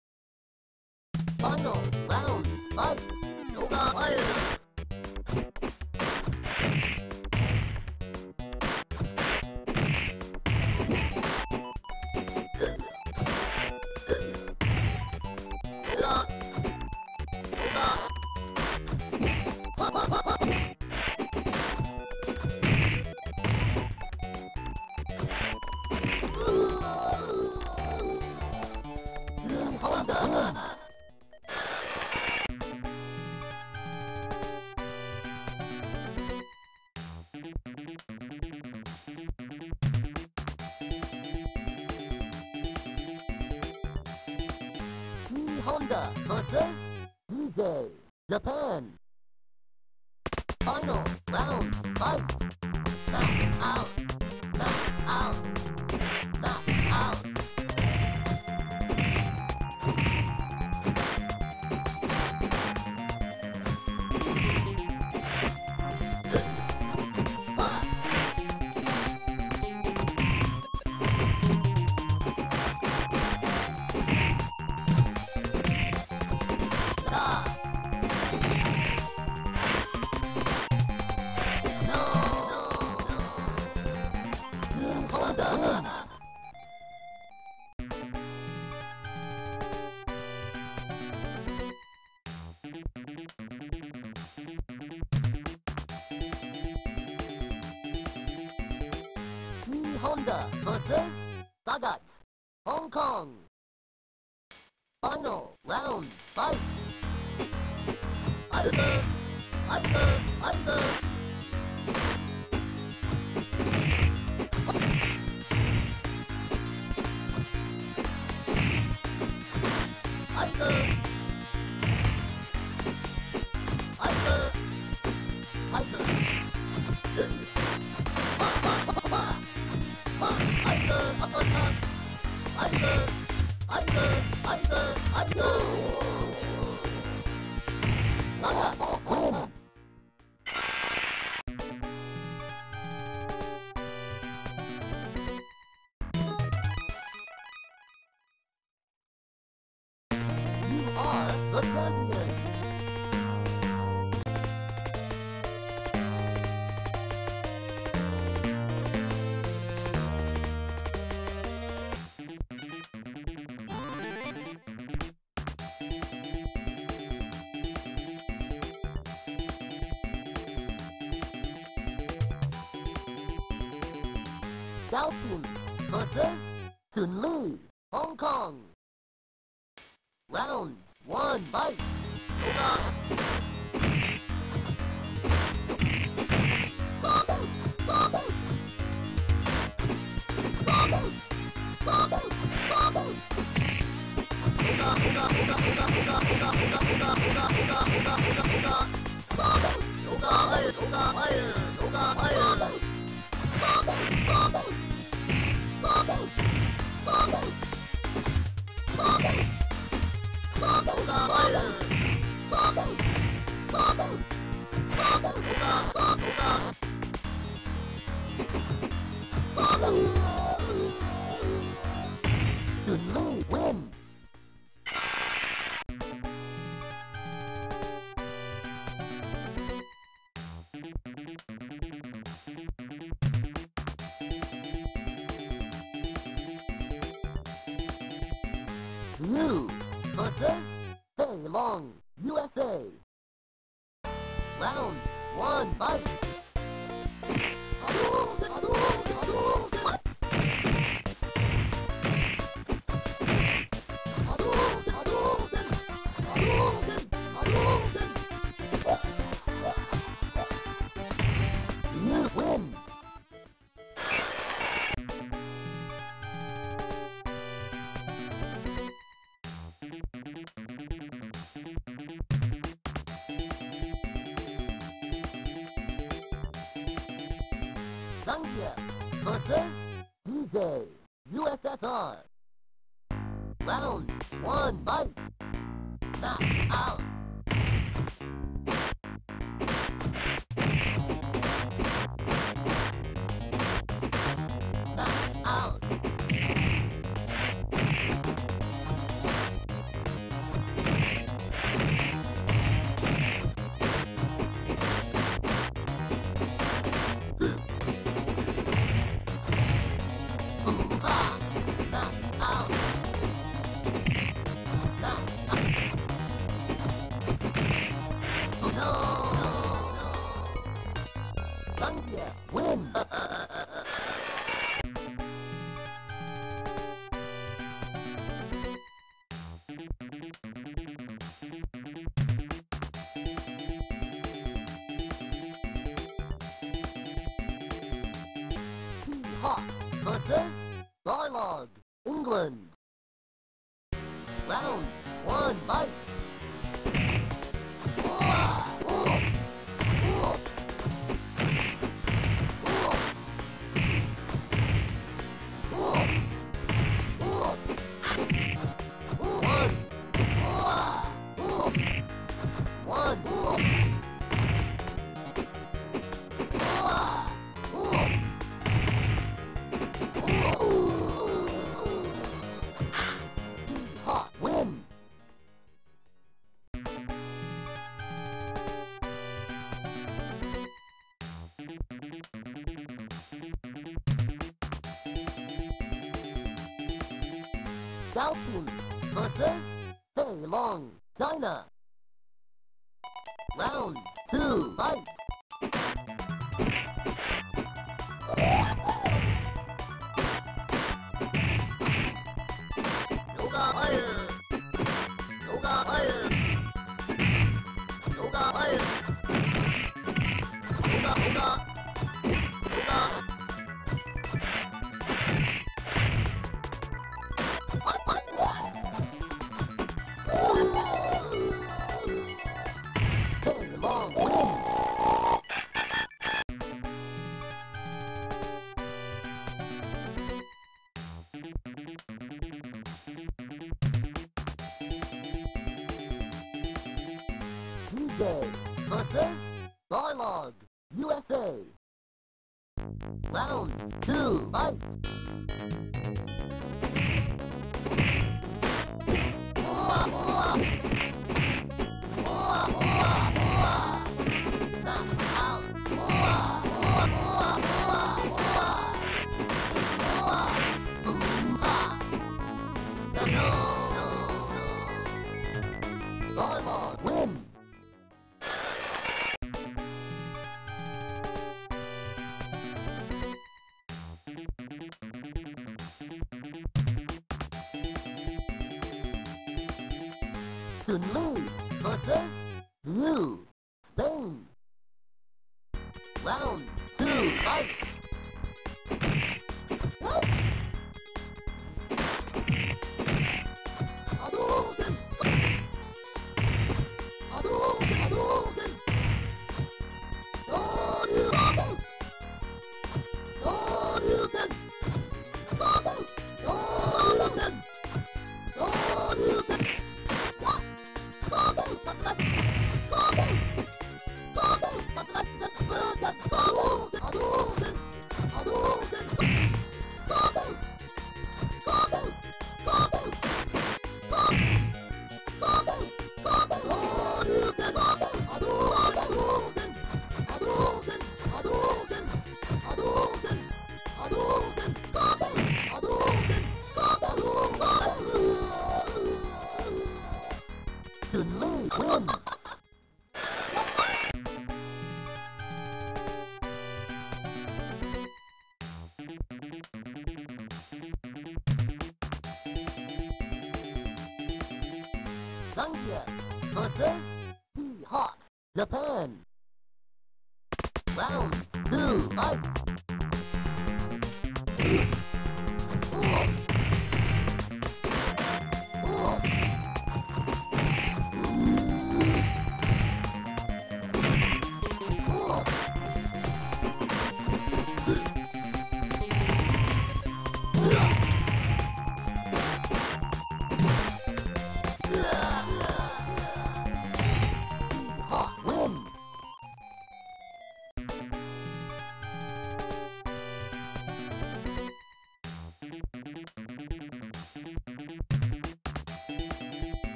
Hold up.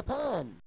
Japan.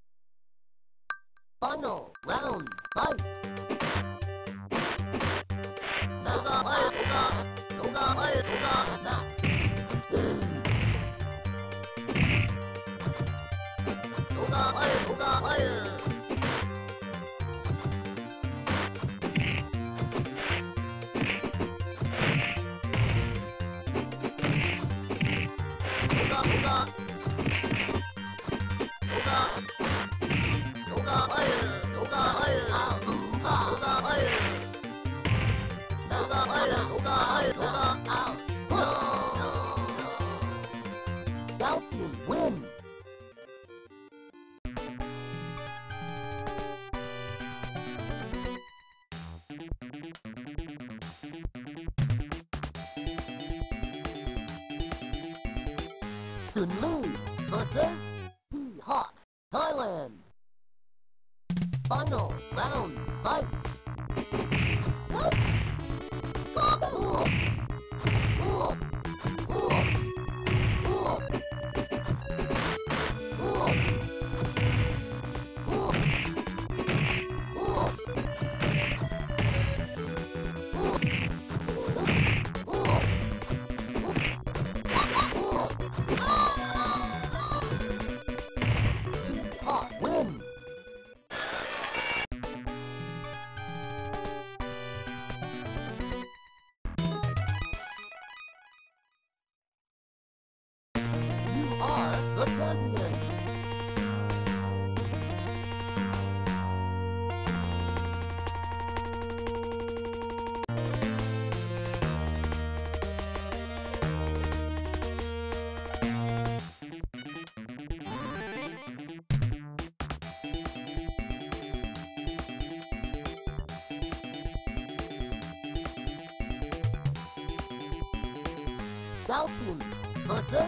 Dalton, Mother,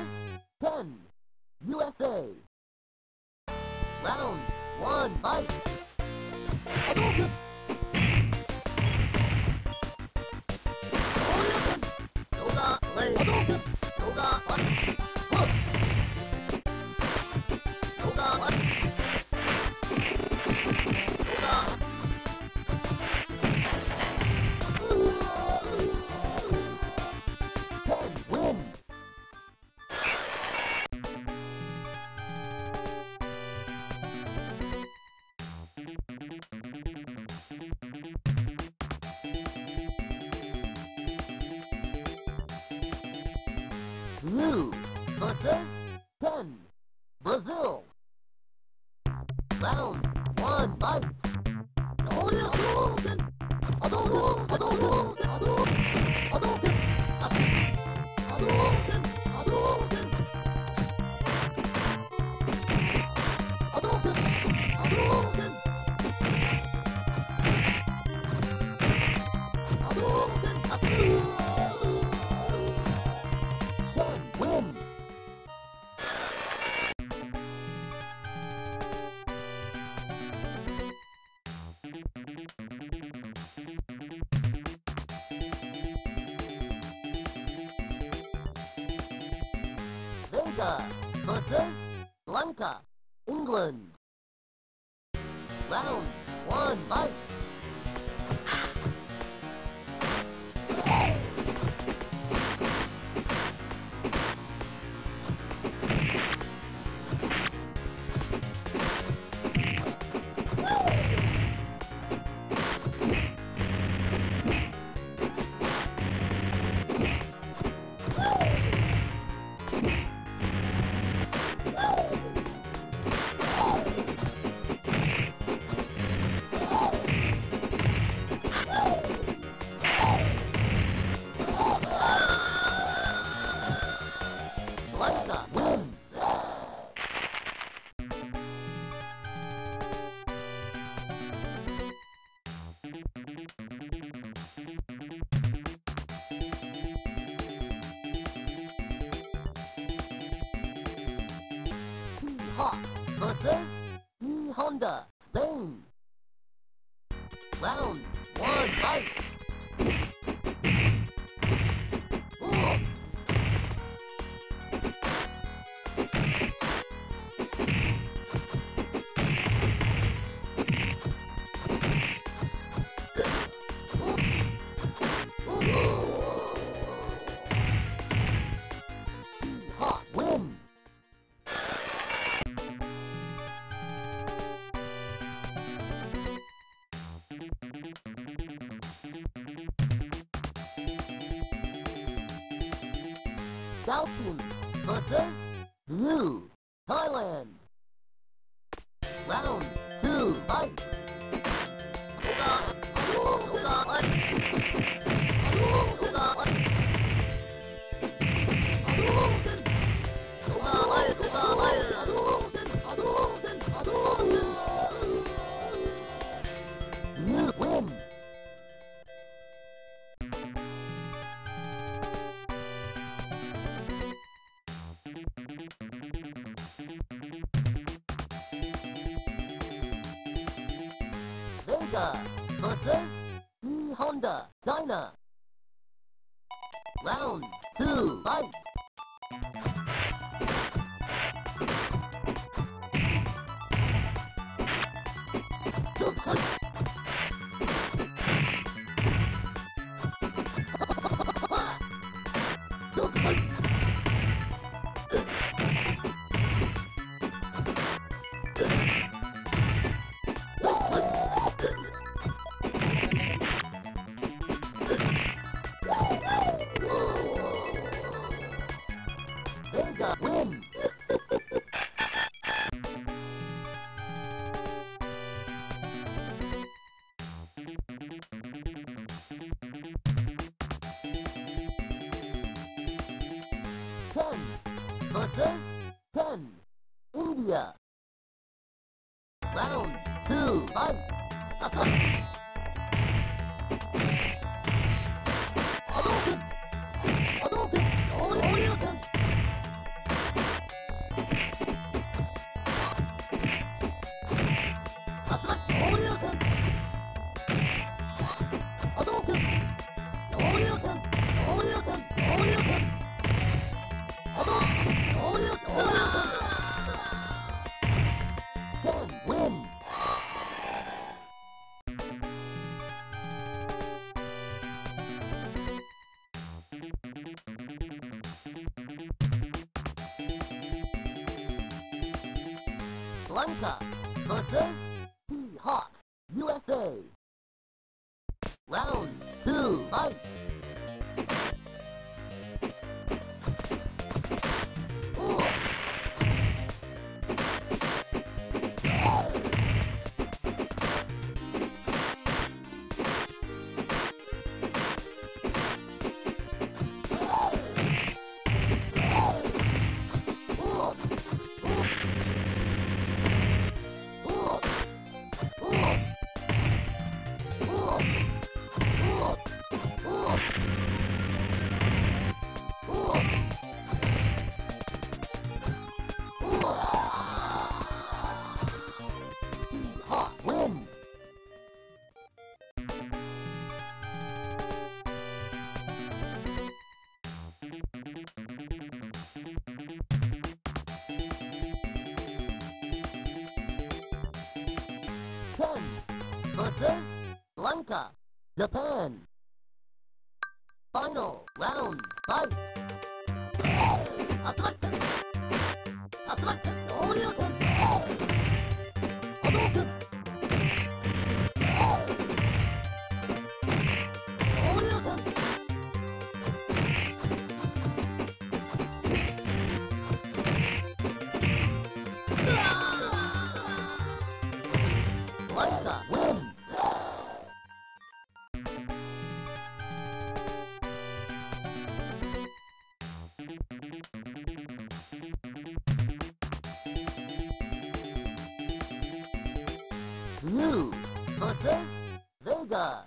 Son, USA. America, England. Japan. New versus Vega,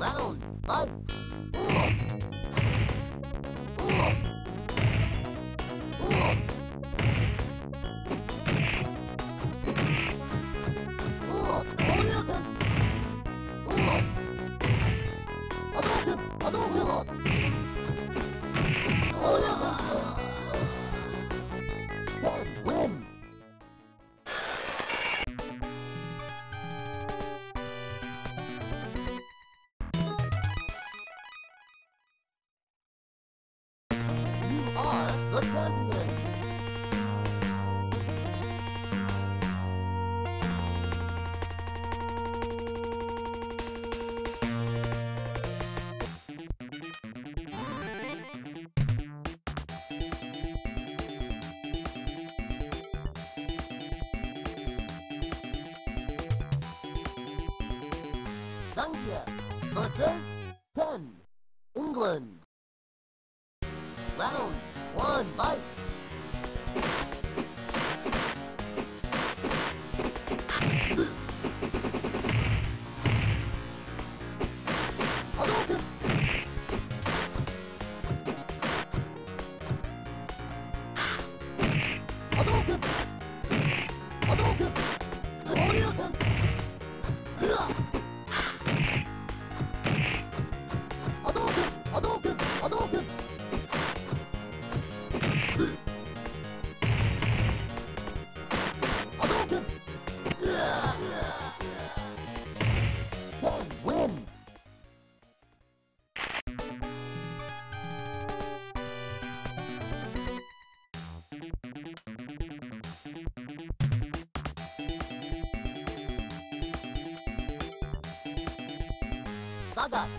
alone. Oh. mother.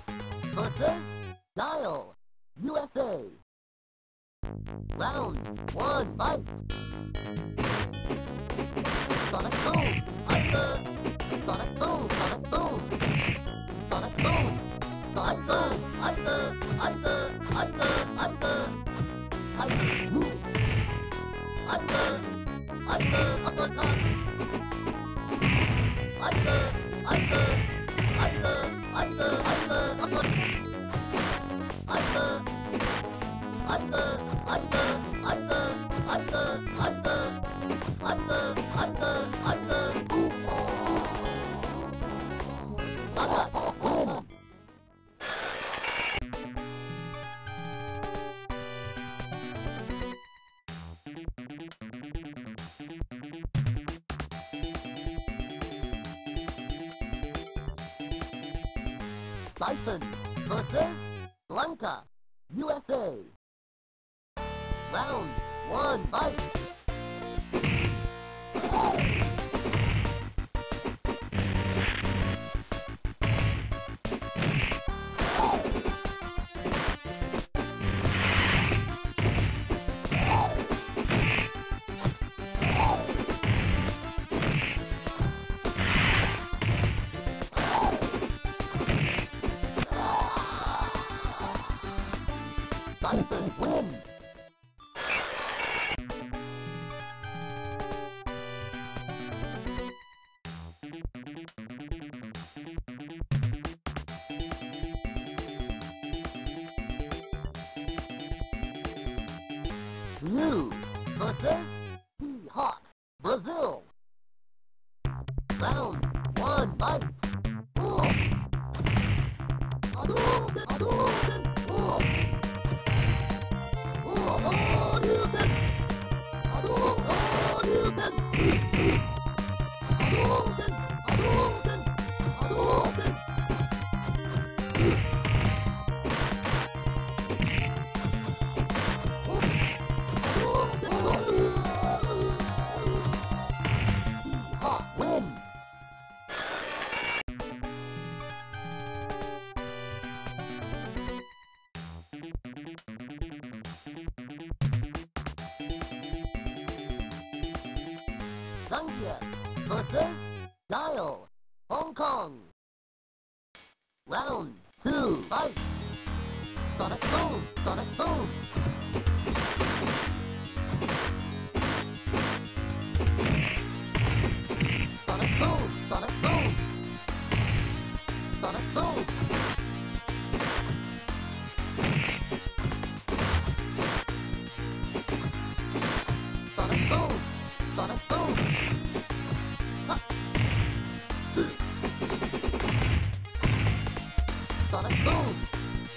Boom!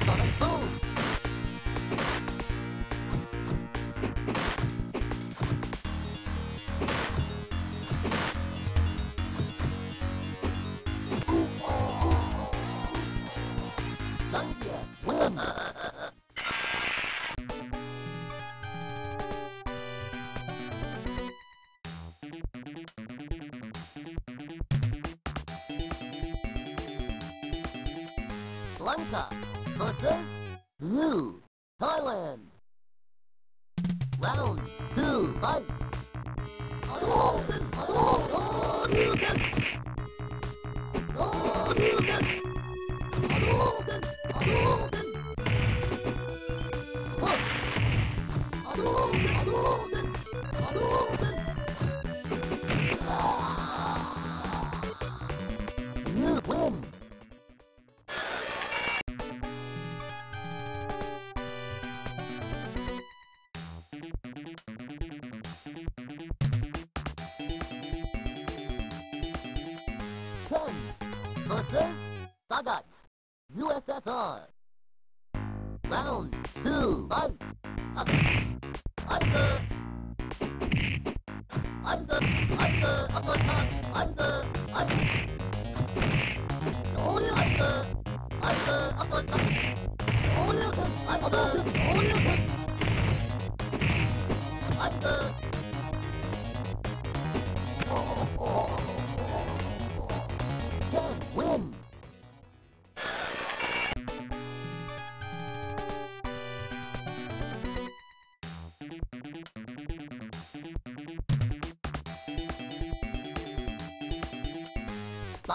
Sonic Boom!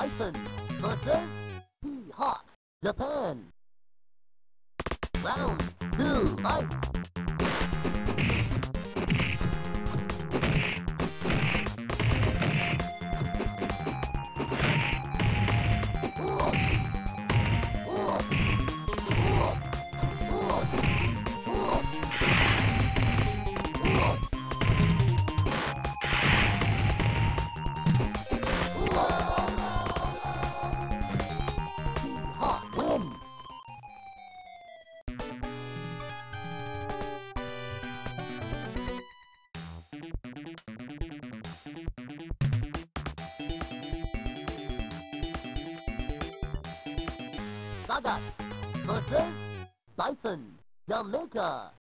Bison versus 个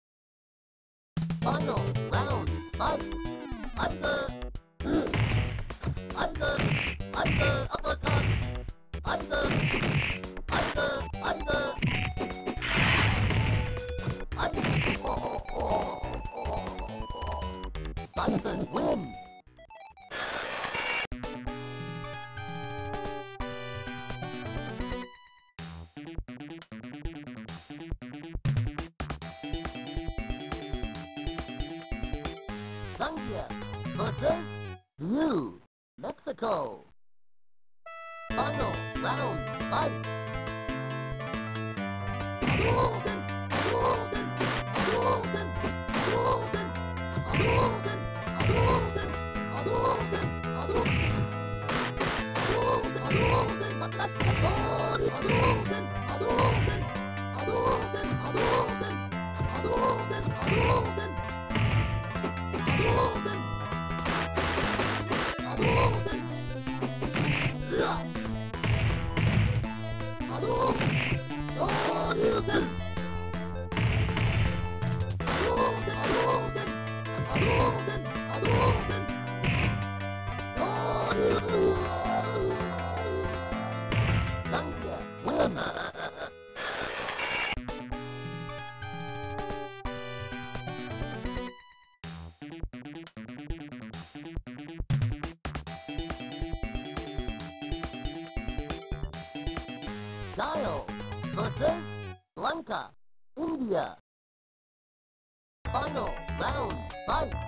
啊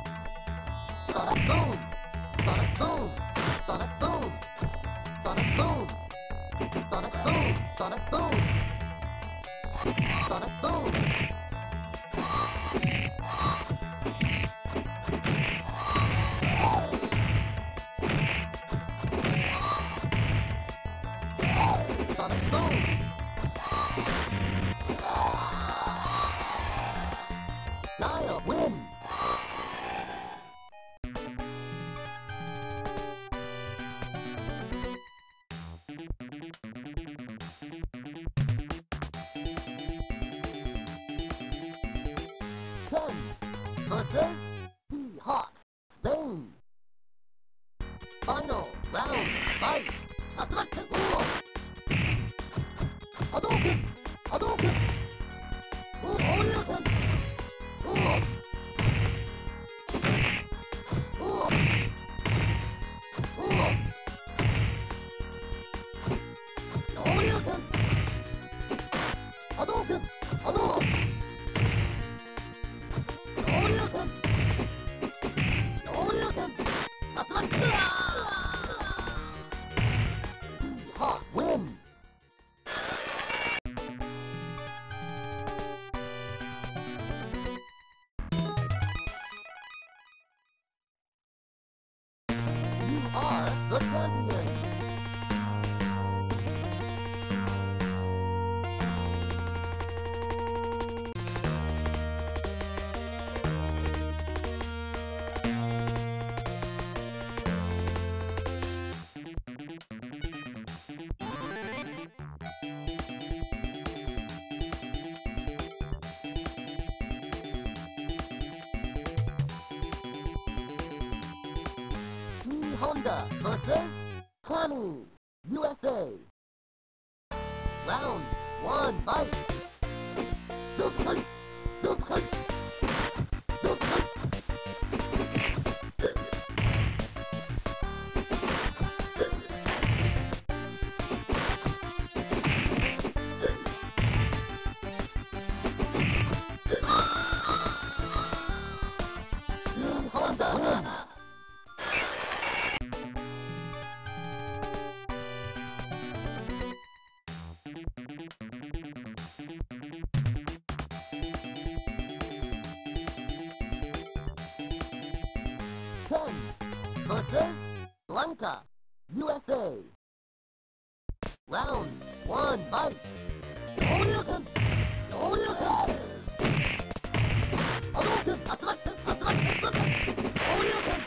Georgia, Lanka, USA. Round one fight. Oryukan! Oryukan! Oryukan! Atsumatsu! Atsumatsu! Oryukan!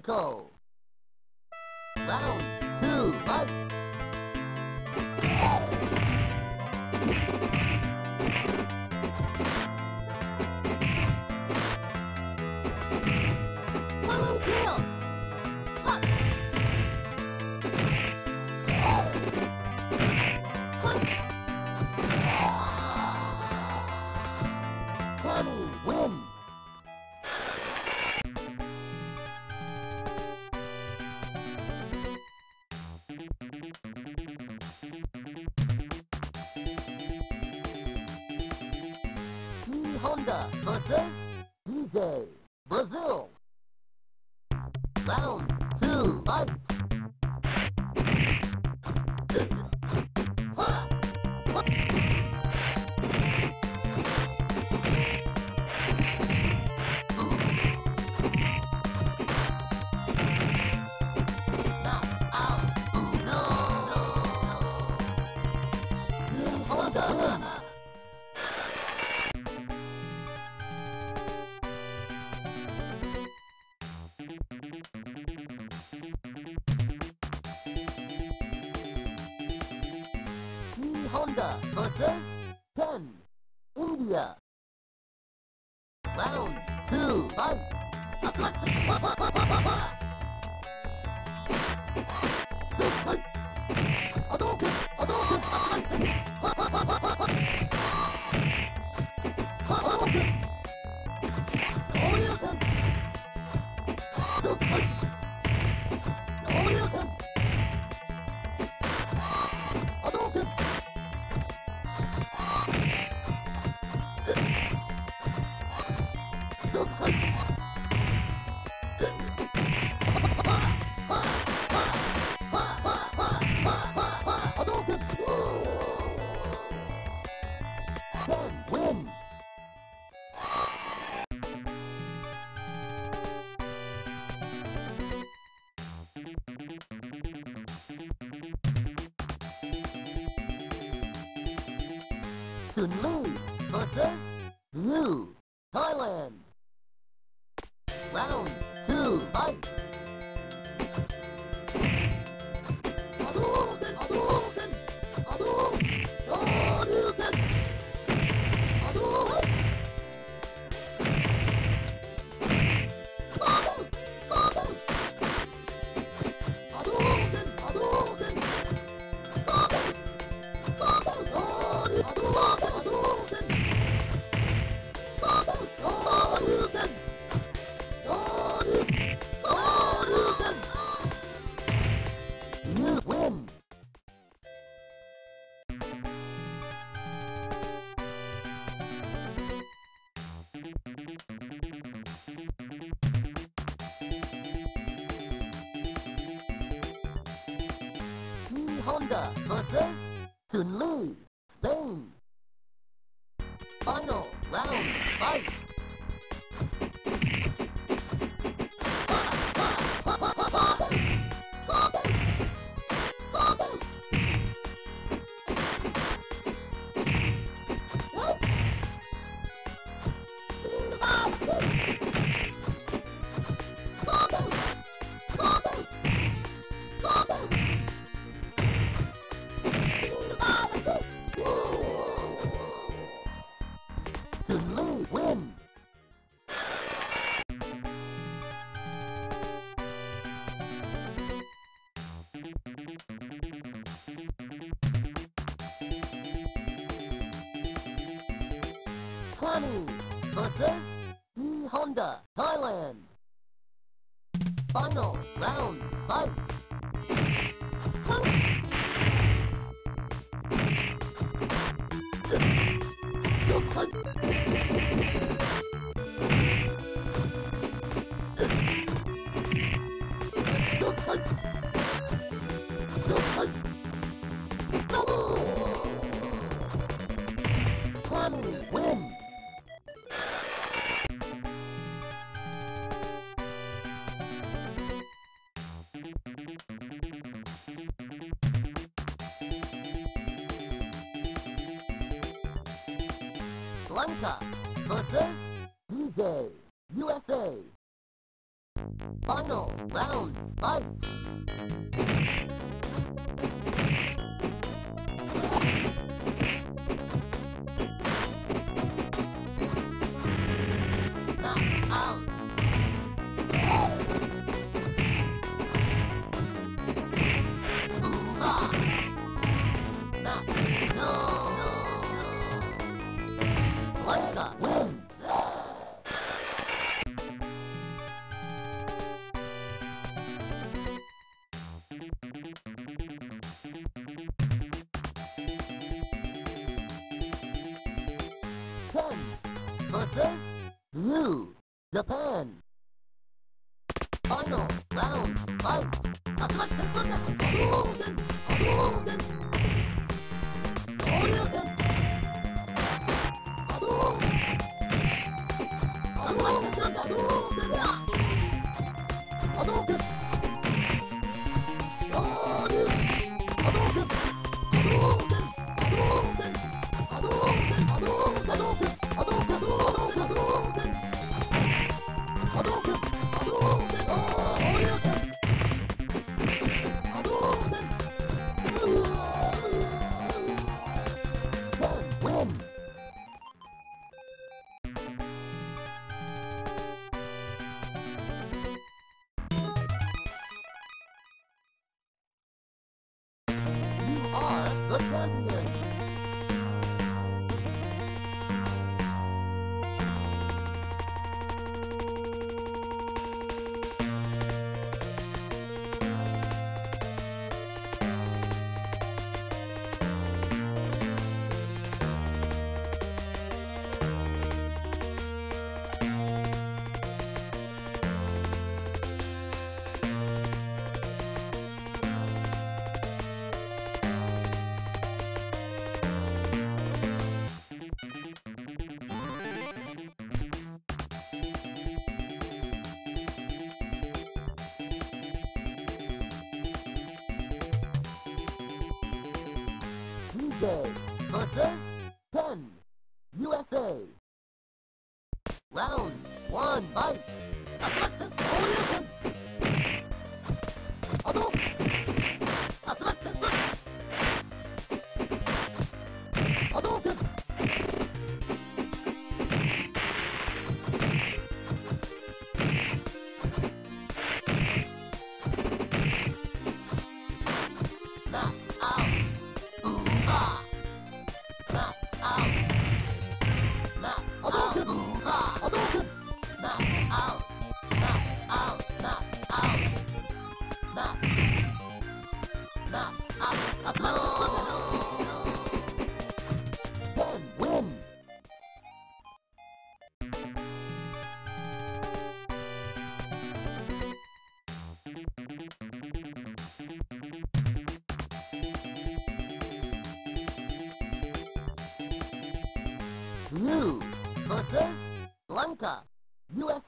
Mexico. あか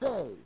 Hey!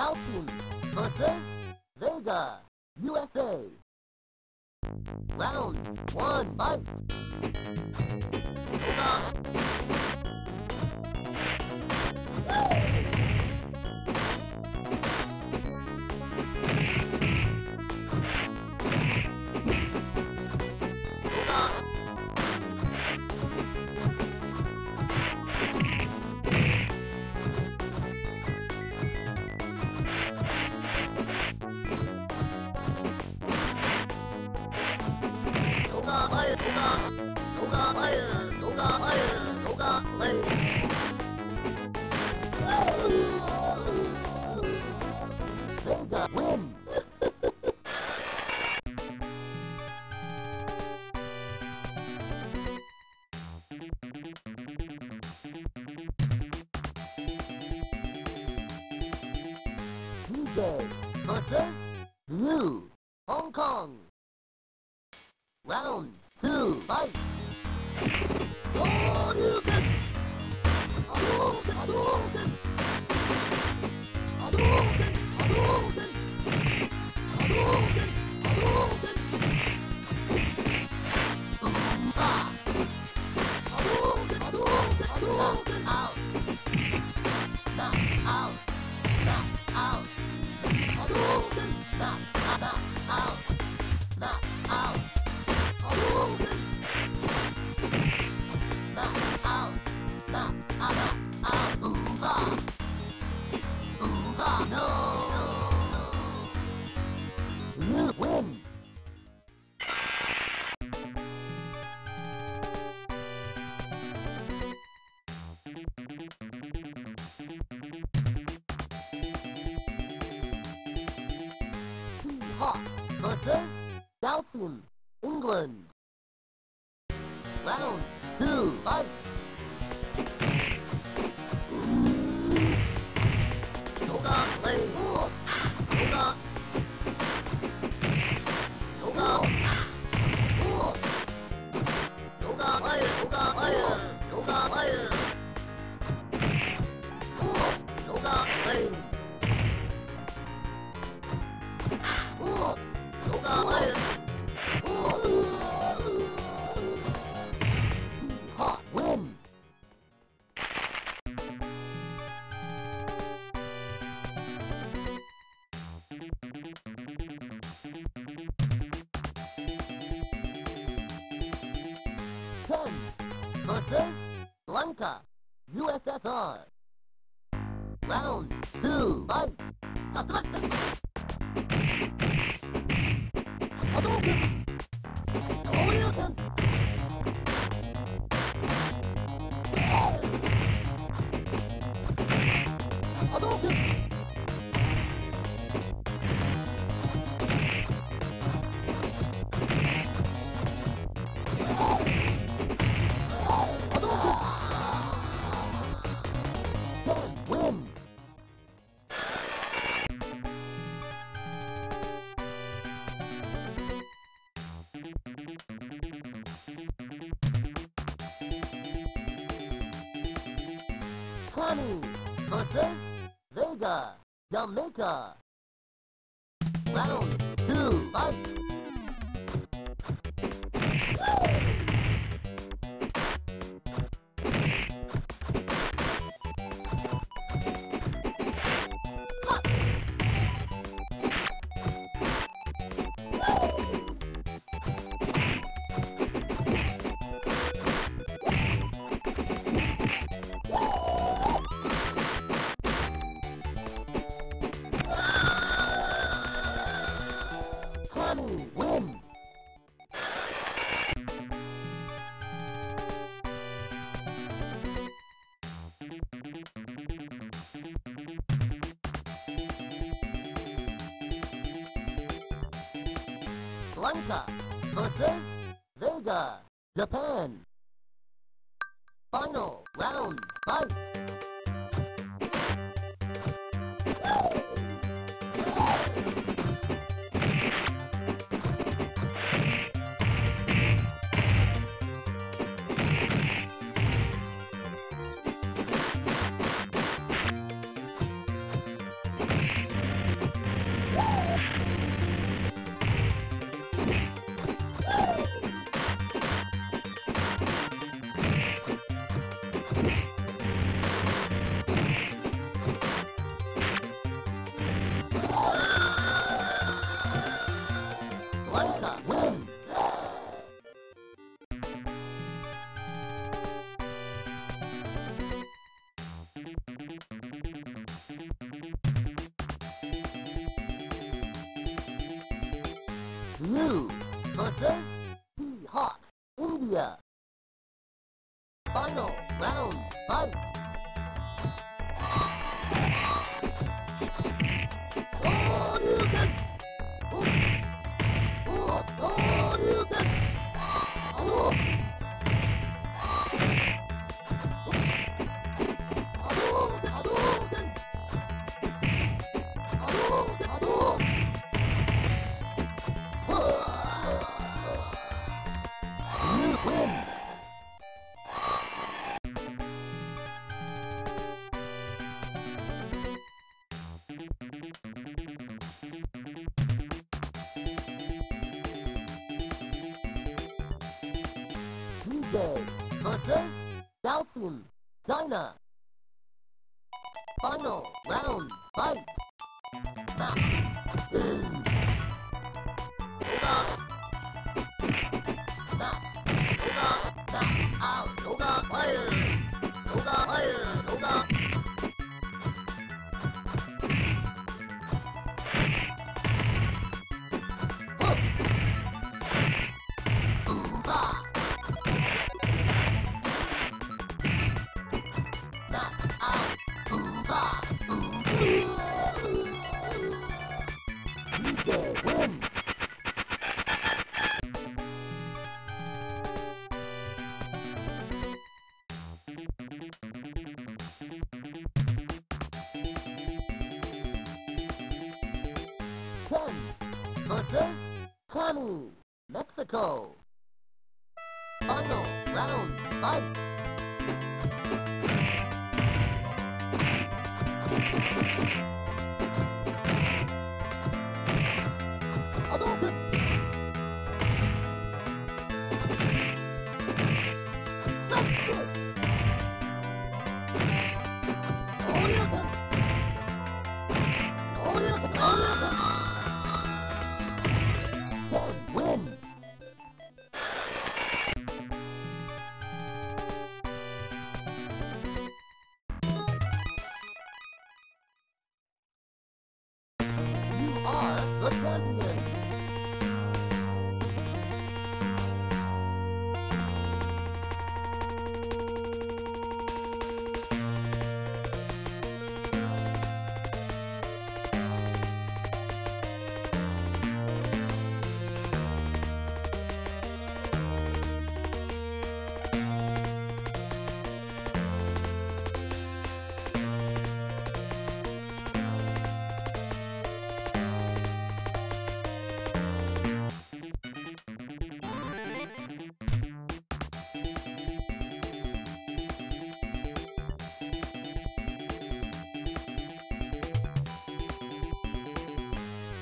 Go. Ooh. だと Jamaica. Blanka versus Final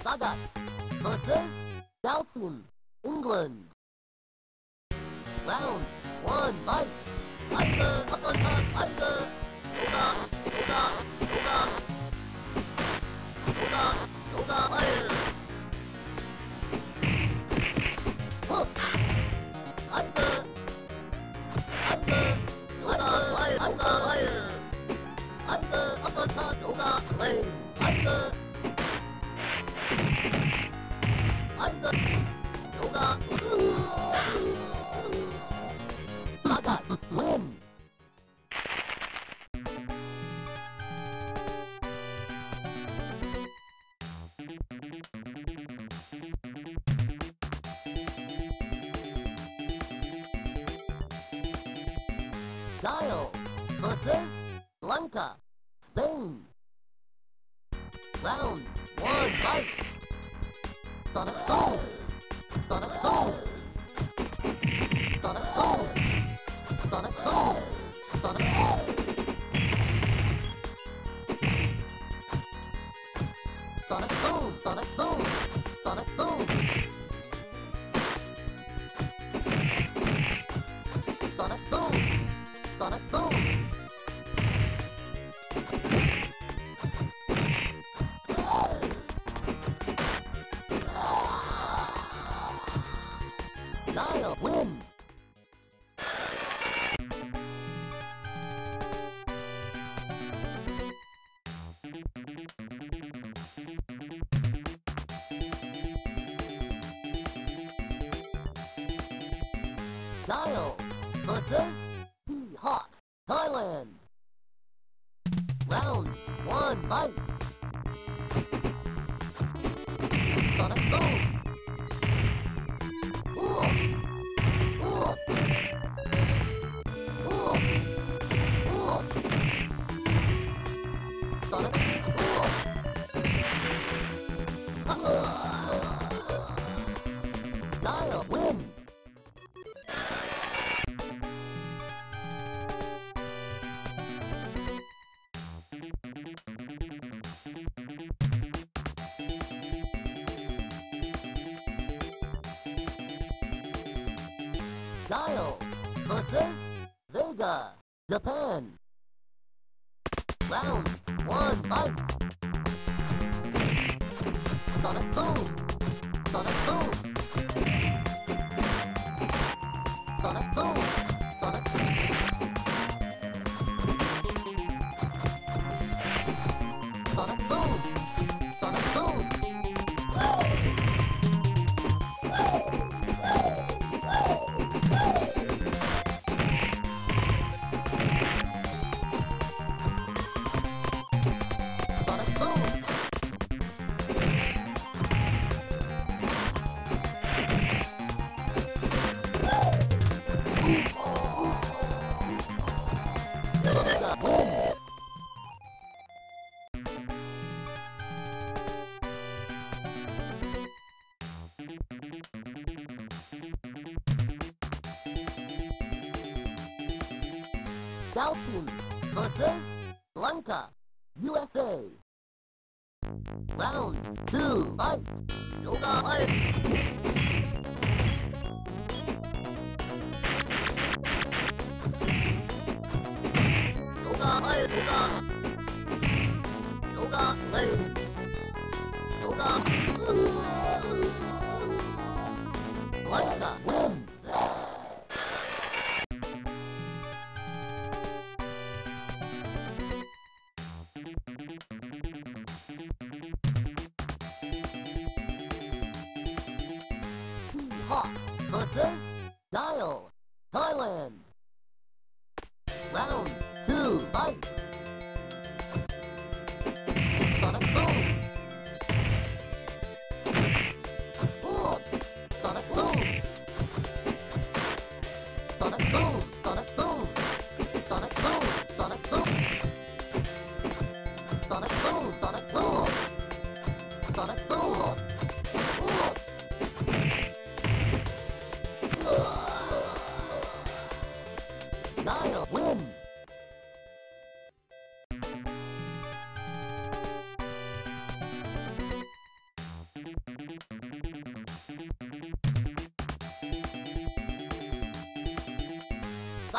bug up. Japan.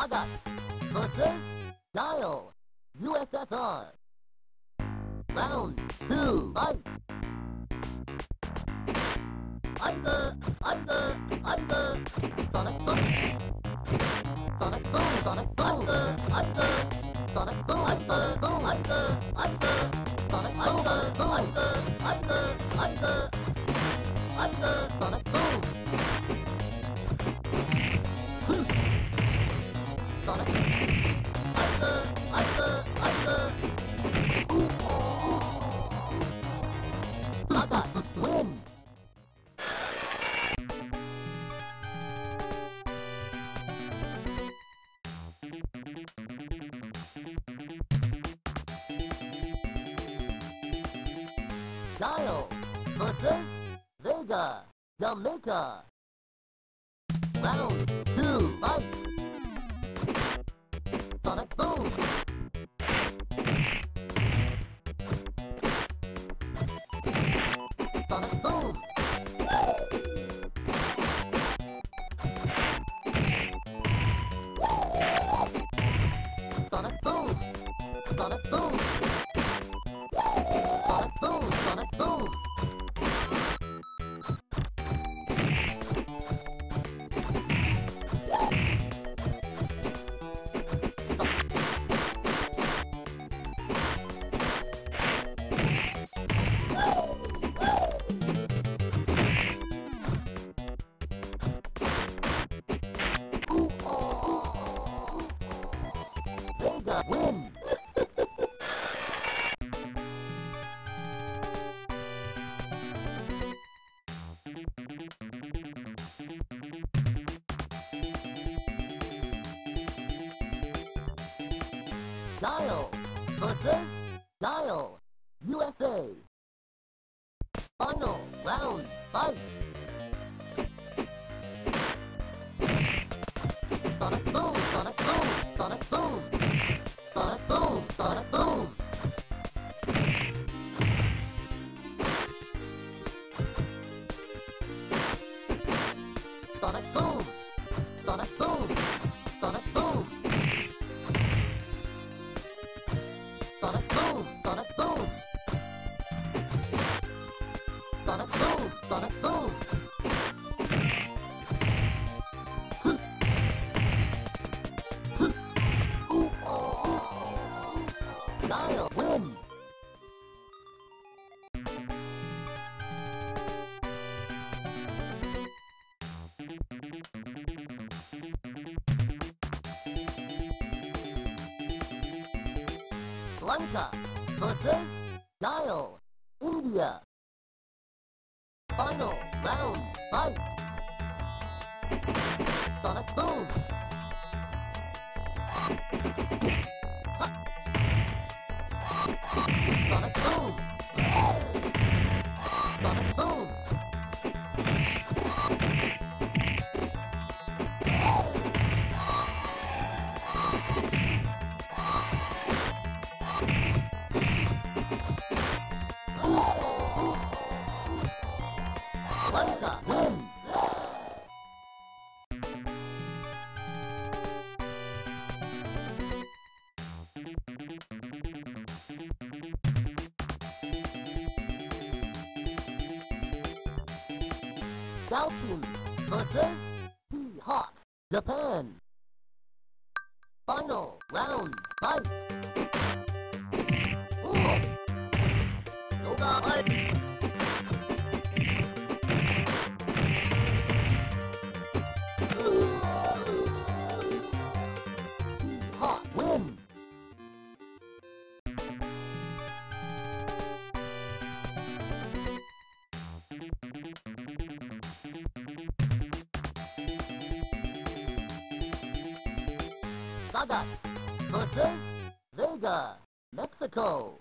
bug up. the Mecca. ワンか Sagat versus Vega, Mexico.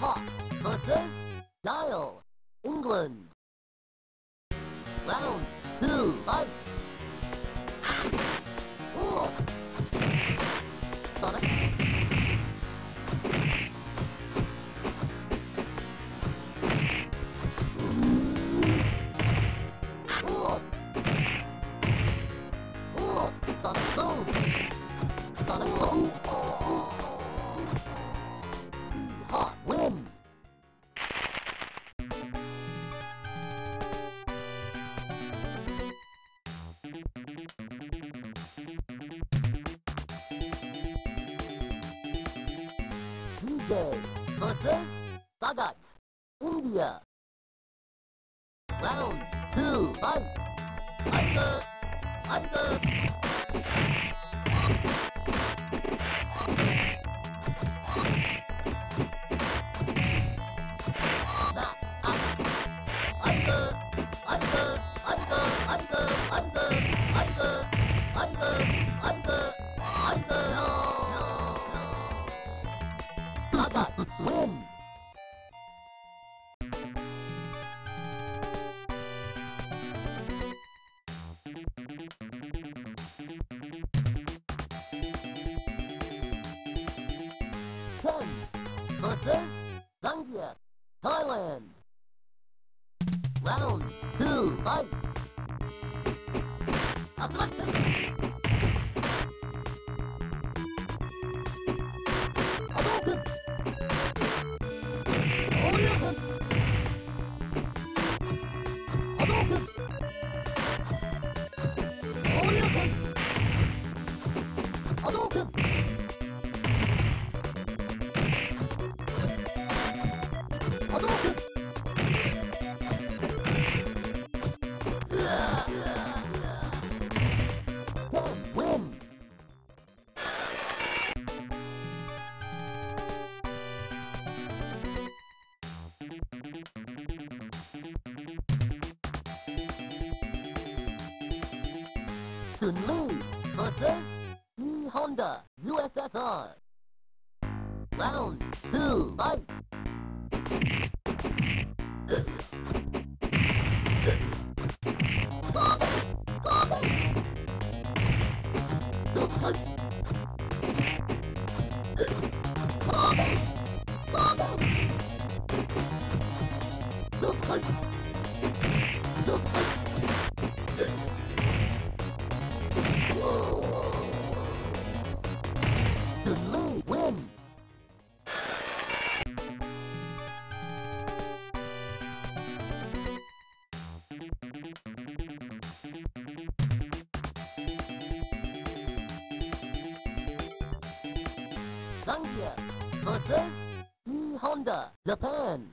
ほ good luck. Japan.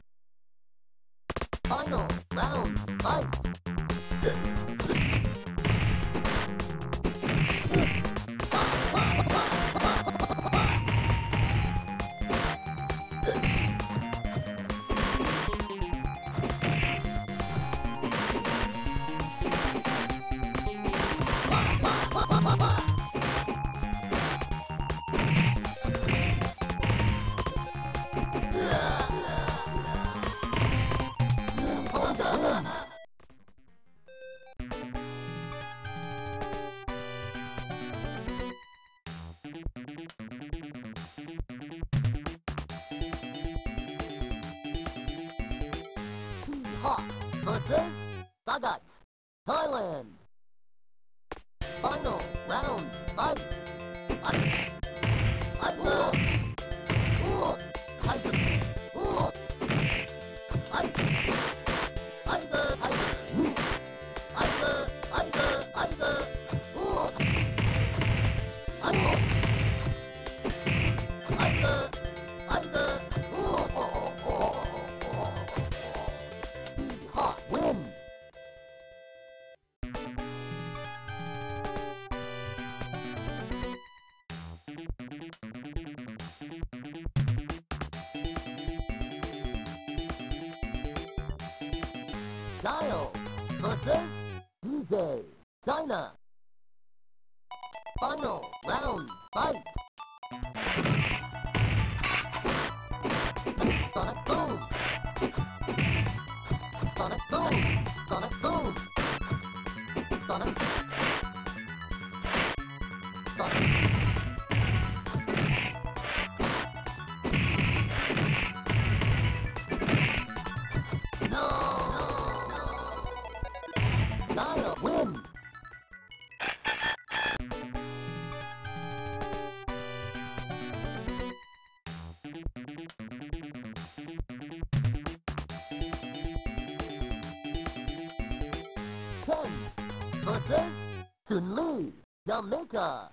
to me, the maker.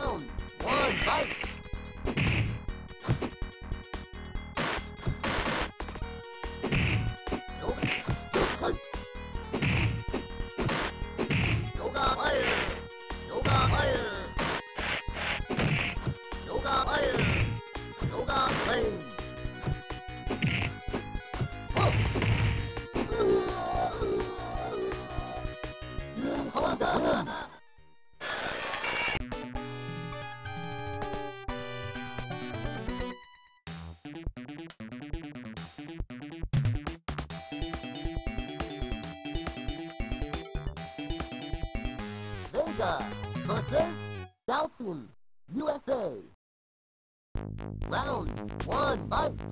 Round one, fight. One,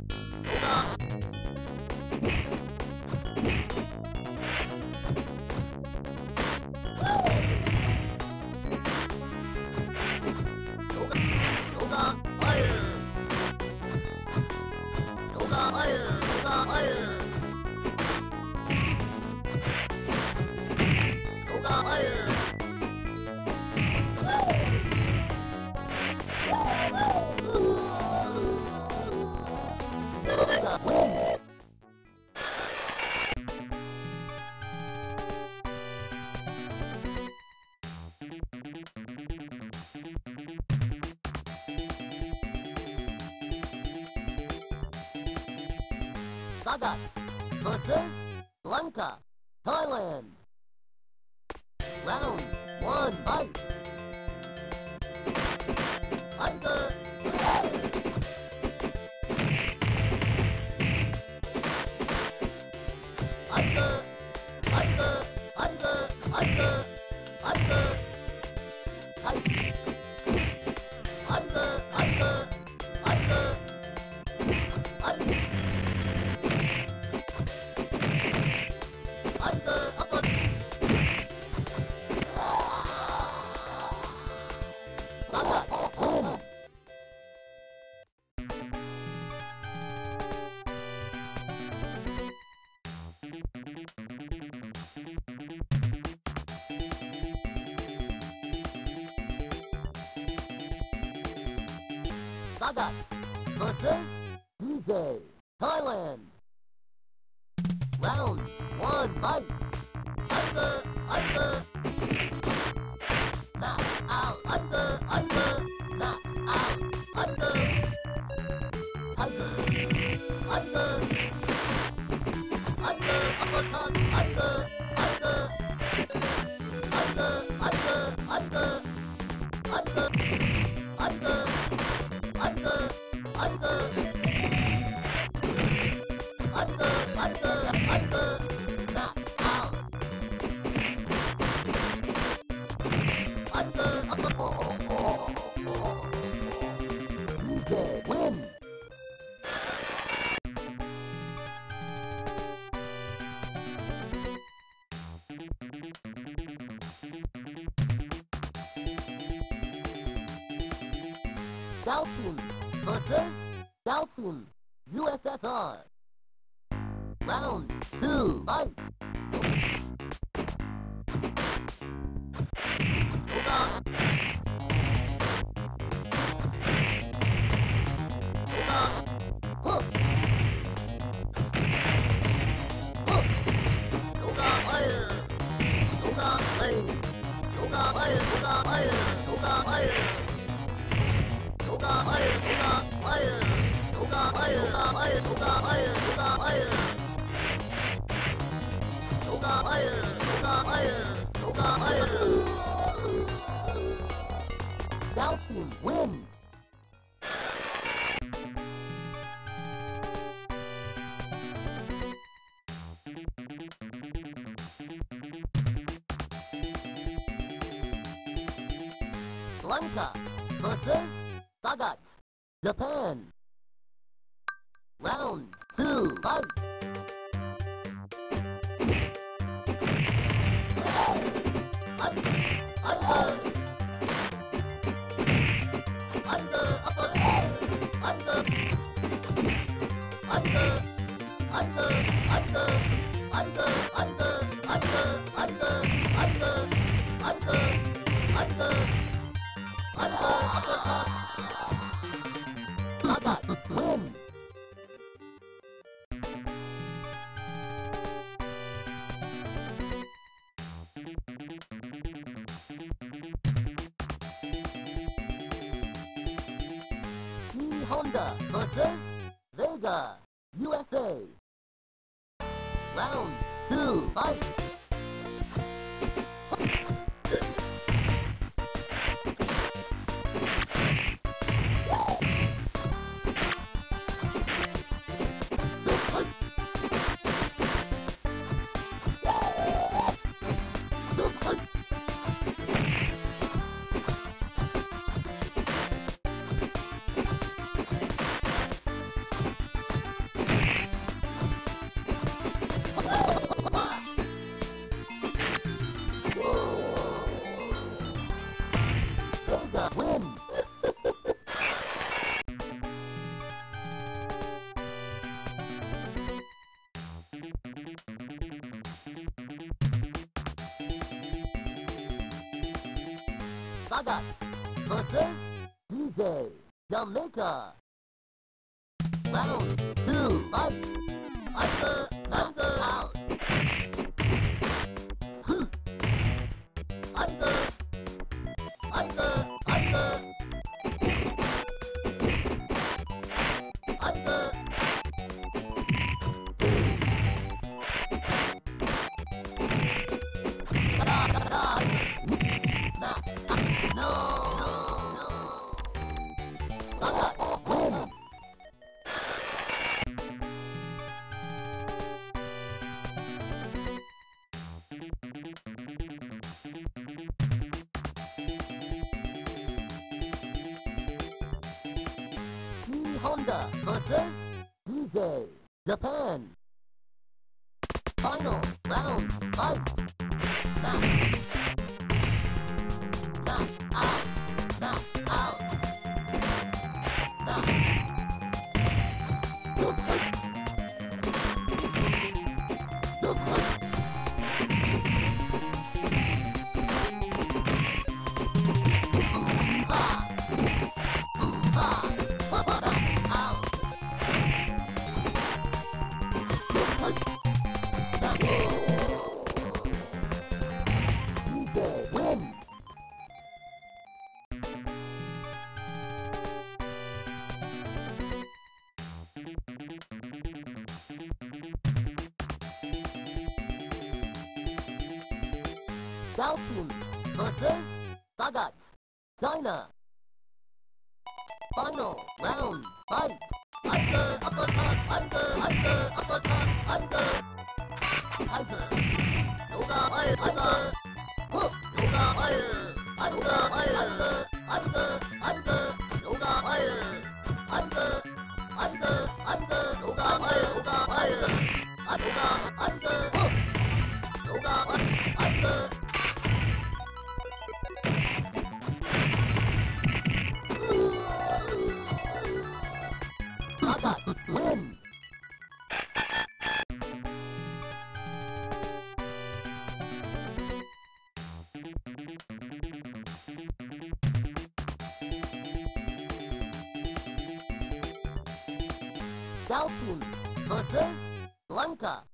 Sagat Sagat Japan. Sagat versus Blanka,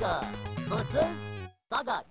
ガーバザンバガ。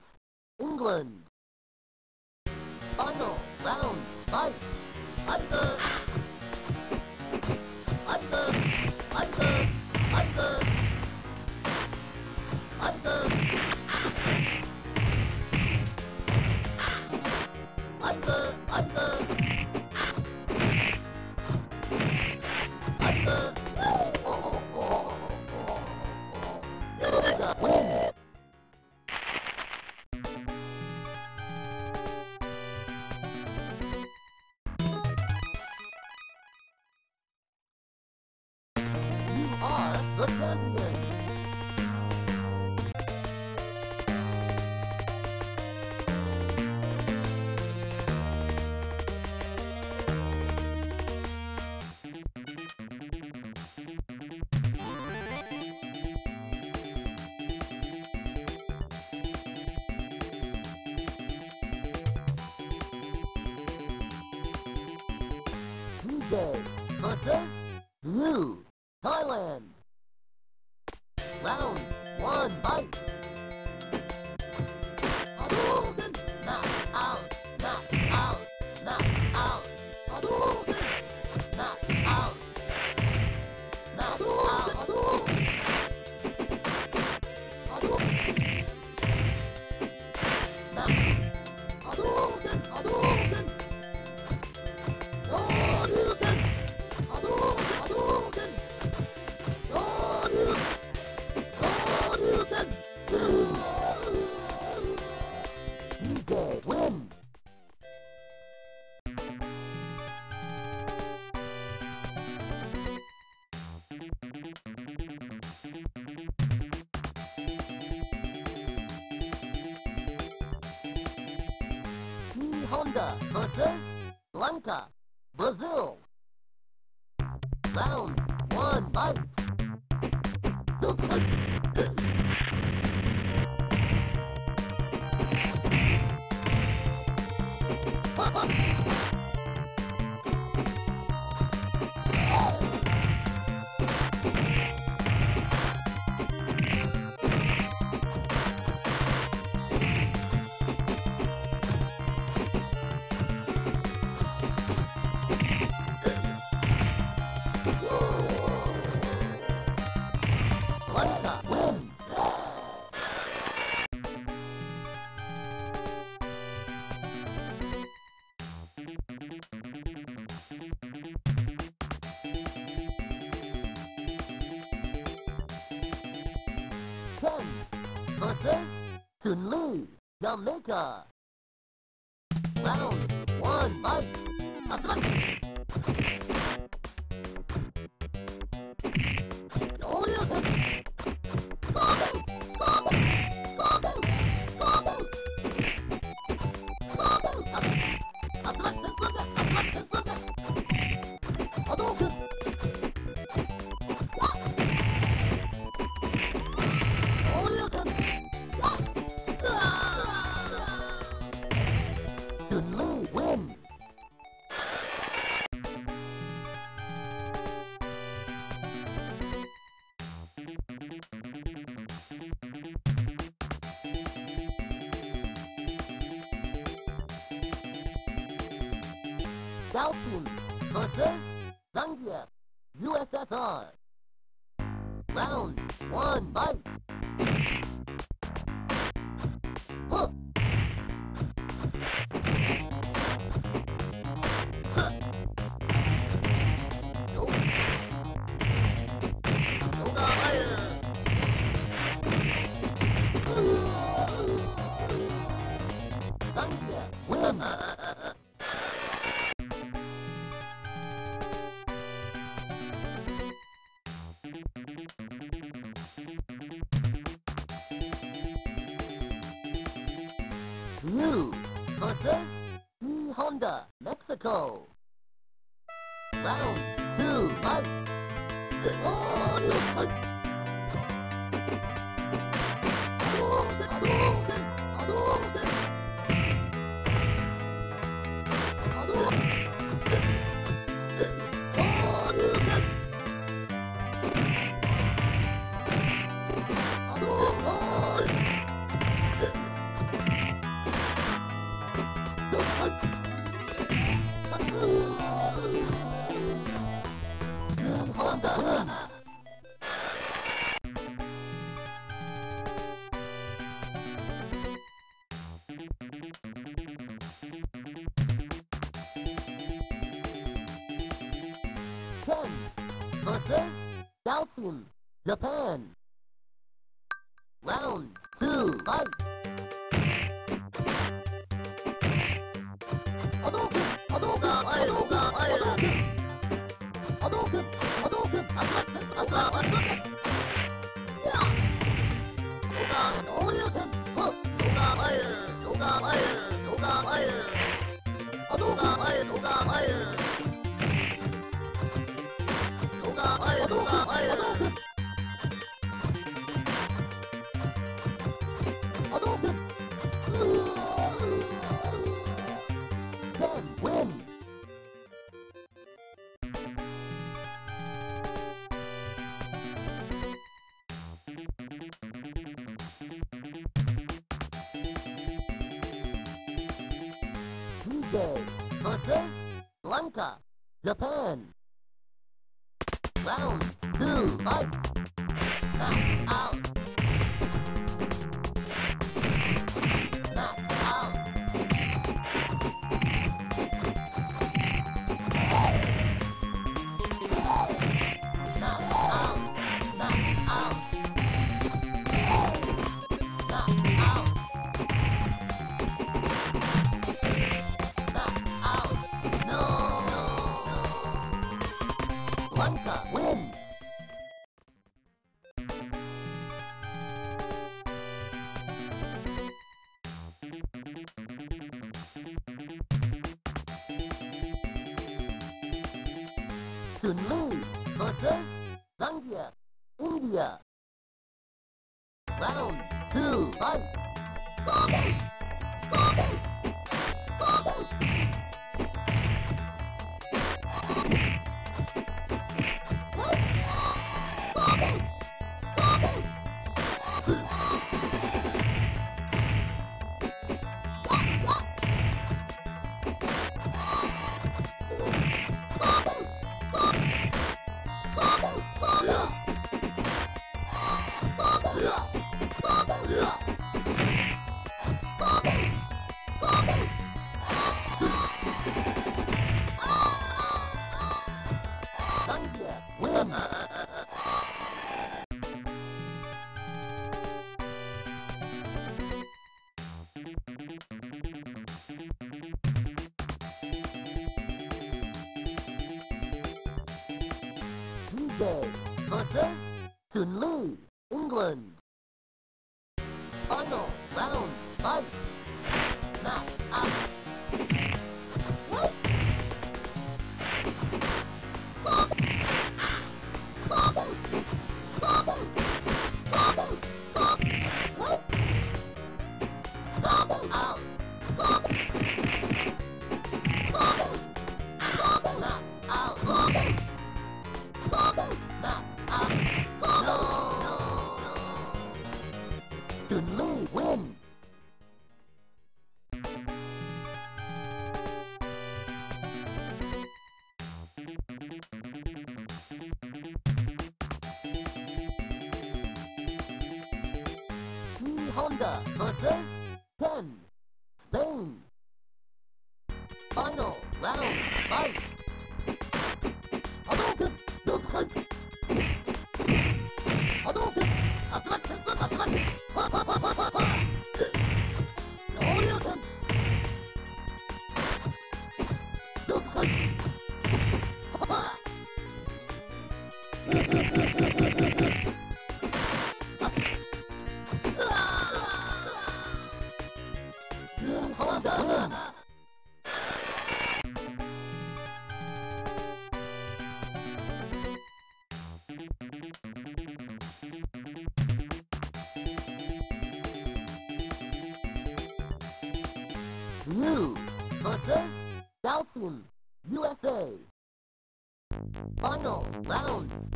か僕を Jamaica. Oh, no. Bye.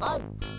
Round